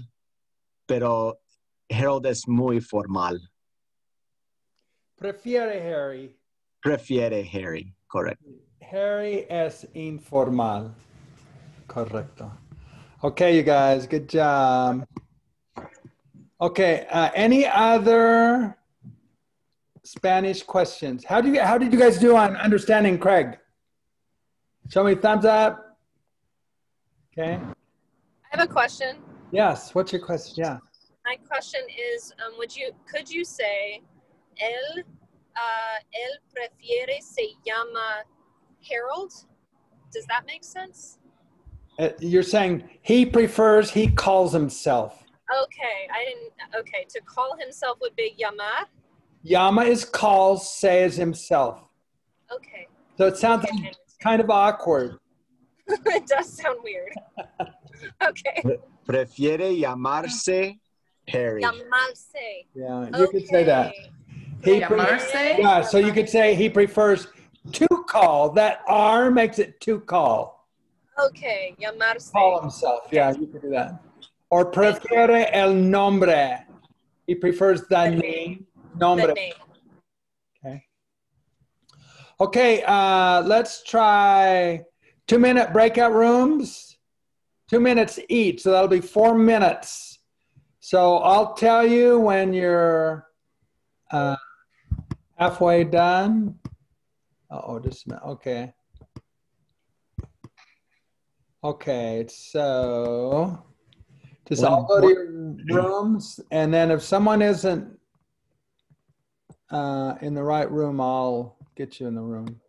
pero Harold es muy formal. Prefiere Harry. Prefiere Harry, correcto. Harry es informal. Correcto. Okay, you guys, good job. Okay, uh, any other Spanish questions? How do you how did you guys do on understanding Craig? Show me thumbs up. Okay. I have a question. Yes. What's your question? Yeah. My question is, um, would you could you say, él, uh, él prefiere se llama Harold? Does that make sense? Uh, you're saying he prefers. He calls himself. Okay, I didn't. Okay, to call himself would be llamar. Yama is calls. Says himself. Okay, So it sounds like kind of awkward. [LAUGHS] it does sound weird. [LAUGHS] okay, Prefiere llamarse Harry. llamarse. Yeah, you could say that. He pre- Llamarse? yeah, so you could say he prefers to call. That R makes it to call. Okay, llamarse. Call himself. Yeah, you could do that. Or prefiere el nombre. He prefers the name. Nombre. The name. Okay. Okay, uh, let's try two minute breakout rooms. Two minutes each, so that'll be four minutes. So I'll tell you when you're uh, halfway done. Oh, just. Okay. Okay, so just all go to your rooms, and then if someone isn't uh, in the right room, I'll get you in the room.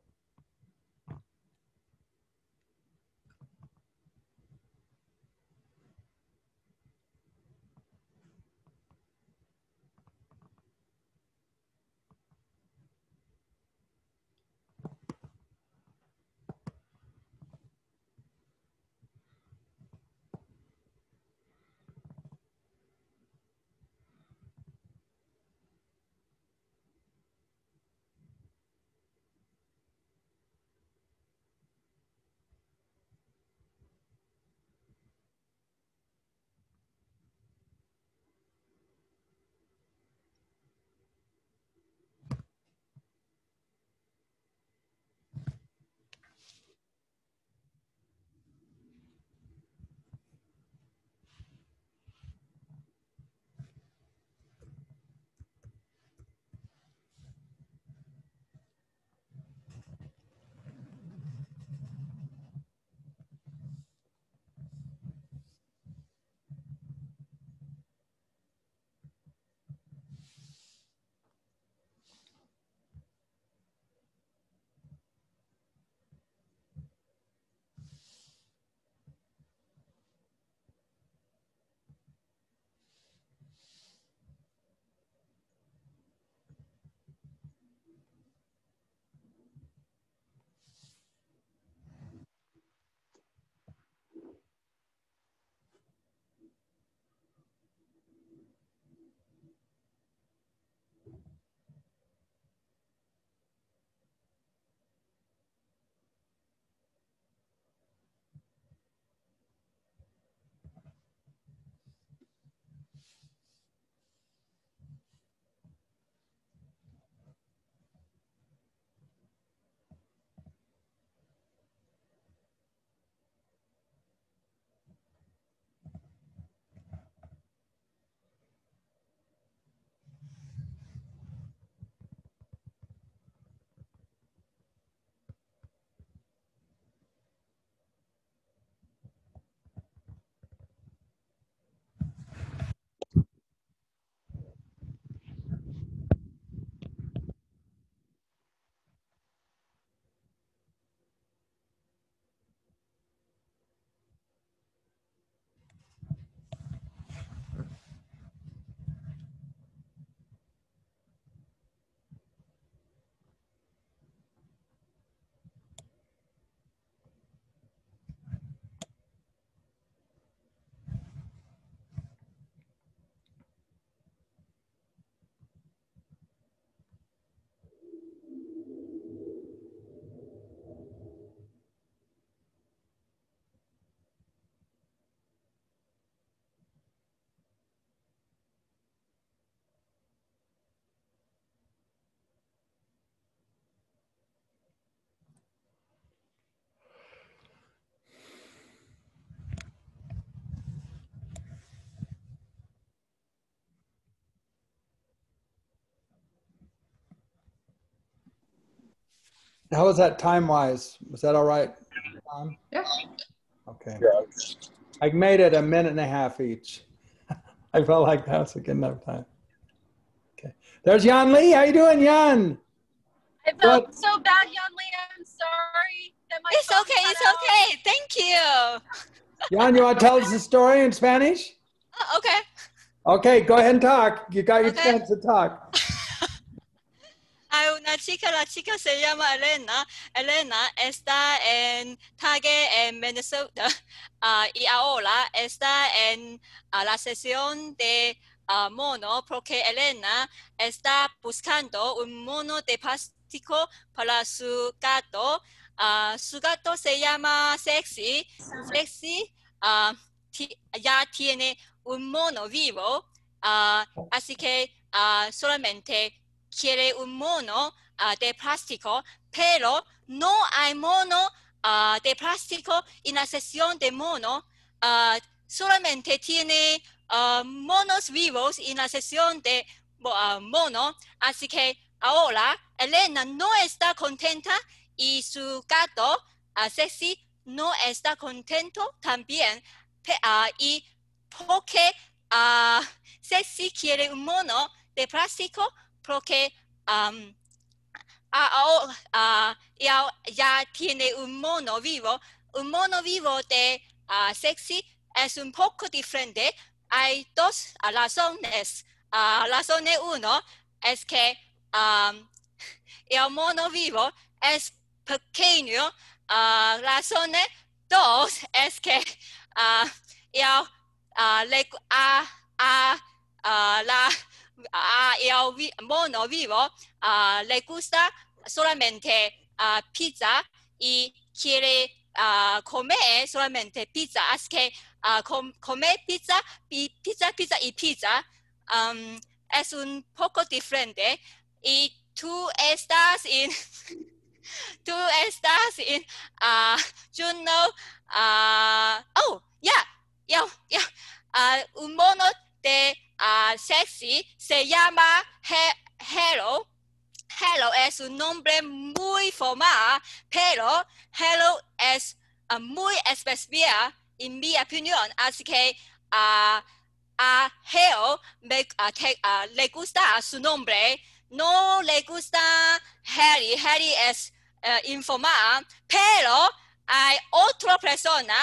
How was that time wise? Was that all right? Tom? Yeah. Okay. I made it a minute and a half each. [LAUGHS] I felt like that was a good enough time. Okay. There's Jan Lee. How you doing, Jan? I felt so bad, Yan Lee. I'm sorry. That my It's okay, it's okay. Thank you. [LAUGHS] Jan, you want to tell us a story in Spanish? Oh, okay. Okay, go ahead and talk. You got your Okay. chance to talk. [LAUGHS] Hay una chica, la chica se llama Elena. Elena está en Target en Minnesota [LAUGHS] ah, y ahora está en ah, la sesión de ah, mono porque Elena está buscando un mono de plástico para su gato. Su gato se llama Sexy. Sexy ya tiene un mono vivo, así que solamente quiere un mono ah, de plástico, pero no hay mono ah, de plástico en la sesión de mono. ah, solamente tiene monos vivos en la sesión de mo- mono. Así que ahora Elena no está contenta y su gato, Sexy, no está contento también. Y porque Sexy quiere un mono de plástico porque am, ah, ah, ah, ya, ya tiene un mono vivo. Un mono vivo de sexy es un poco diferente. Hay dos razones. Razón uno es que am, el mono vivo es pequeño. Ah, razón dos es que ah, el, ah, le- la a mono vivo ah, le gusta solamente pizza y quiere ah, comer solamente pizza. Así que com- comer pizza pizza, pizza y pizza um, es un poco diferente. Y tú estás en, [LAUGHS] tú estás en, ah, Juno, ah, oh, ya, ya, ya, ah, un mono de ah, sexy se llama He- Hello. Hello es un nombre muy formal, pero Hello es ah, muy especial en mi opinión. Así que ah, a Hello me- le gusta su nombre. No le gusta Harry. Harry es eh, informal, pero hay otra persona.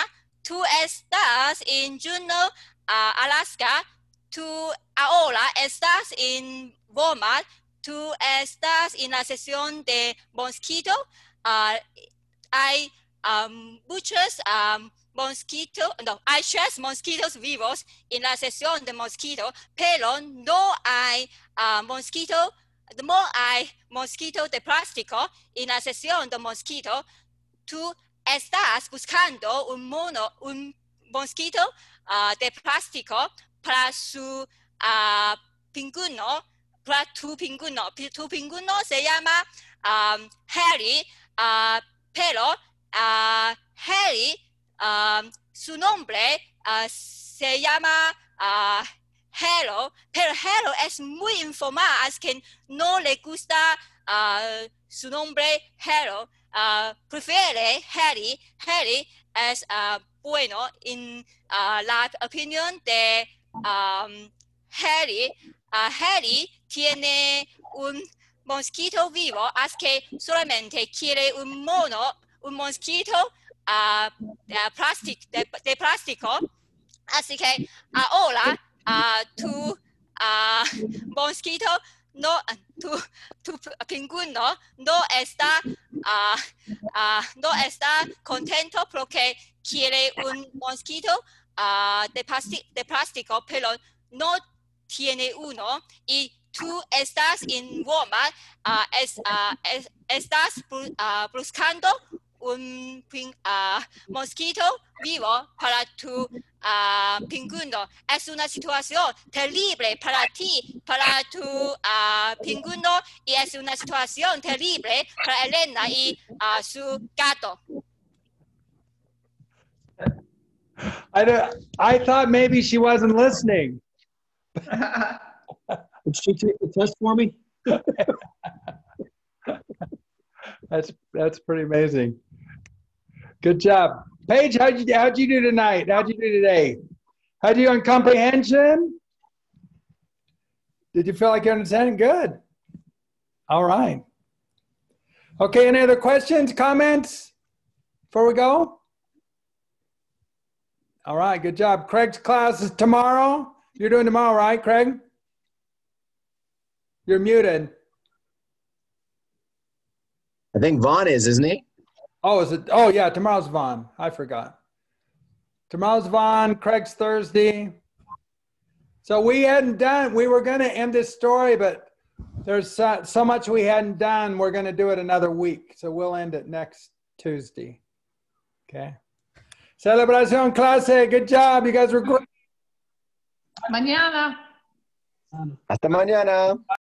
Tú estás en ah, Alaska. Tú ahora estás en Walmart. Tú estás en la sesión de mosquito. Ah, hay muchos mosquitos, no, hay tres mosquitos vivos en la sesión de mosquito, pero no hay ah, mosquito, no hay mosquito de plástico en la sesión de mosquito. Tú estás buscando un mono, un mosquito ah, de plástico para su ah, pingüino, para tu pingüino. Pi- Tu pingüino se llama um, Harry, ah, pero ah, Harry, um, su nombre ah, se llama ah, Hello, pero Hello es muy informal, es que no le gusta ah, su nombre Hello, prefiere Harry. Harry es bueno en la opinión de um, Harry. Ah, Harry tiene un mosquito vivo, es que solamente quiere un mono, un mosquito ah, de, plástico, de, de plástico. Así que ahora ah, tu ah, mosquito no, tu, tu pingüino no está, ah, ah, no está contento porque quiere un mosquito ah, de, de plástico, pero no tiene uno y tú estás en Walmart, ah, es- es- estás bu- buscando un ah, mosquito vivo para tu pingüino. Es una situación terrible para ti, para tu pingüino y es una situación terrible para Elena y su gato. I, I thought maybe she wasn't listening. [LAUGHS] Did she take the test for me? [LAUGHS] That's that's pretty amazing. Good job, Paige. How'd you how'd you do tonight? How'd you do today? How'd you do on comprehension? Did you feel like you understand? Good. All right. Okay. Any other questions, comments before we go? All right. Good job. Craig's class is tomorrow. You're doing tomorrow, right, Craig? You're muted. I think Vaughn is, isn't he? Oh, is it? Oh, yeah. Tomorrow's Vaughn. I forgot. Tomorrow's Vaughn. Craig's Thursday. So we hadn't done. We were going to end this story, but there's so, so much we hadn't done. We're going to do it another week. So we'll end it next Tuesday. Okay. Celebración clase. Good job. You guys were great. Mañana. Hasta mañana.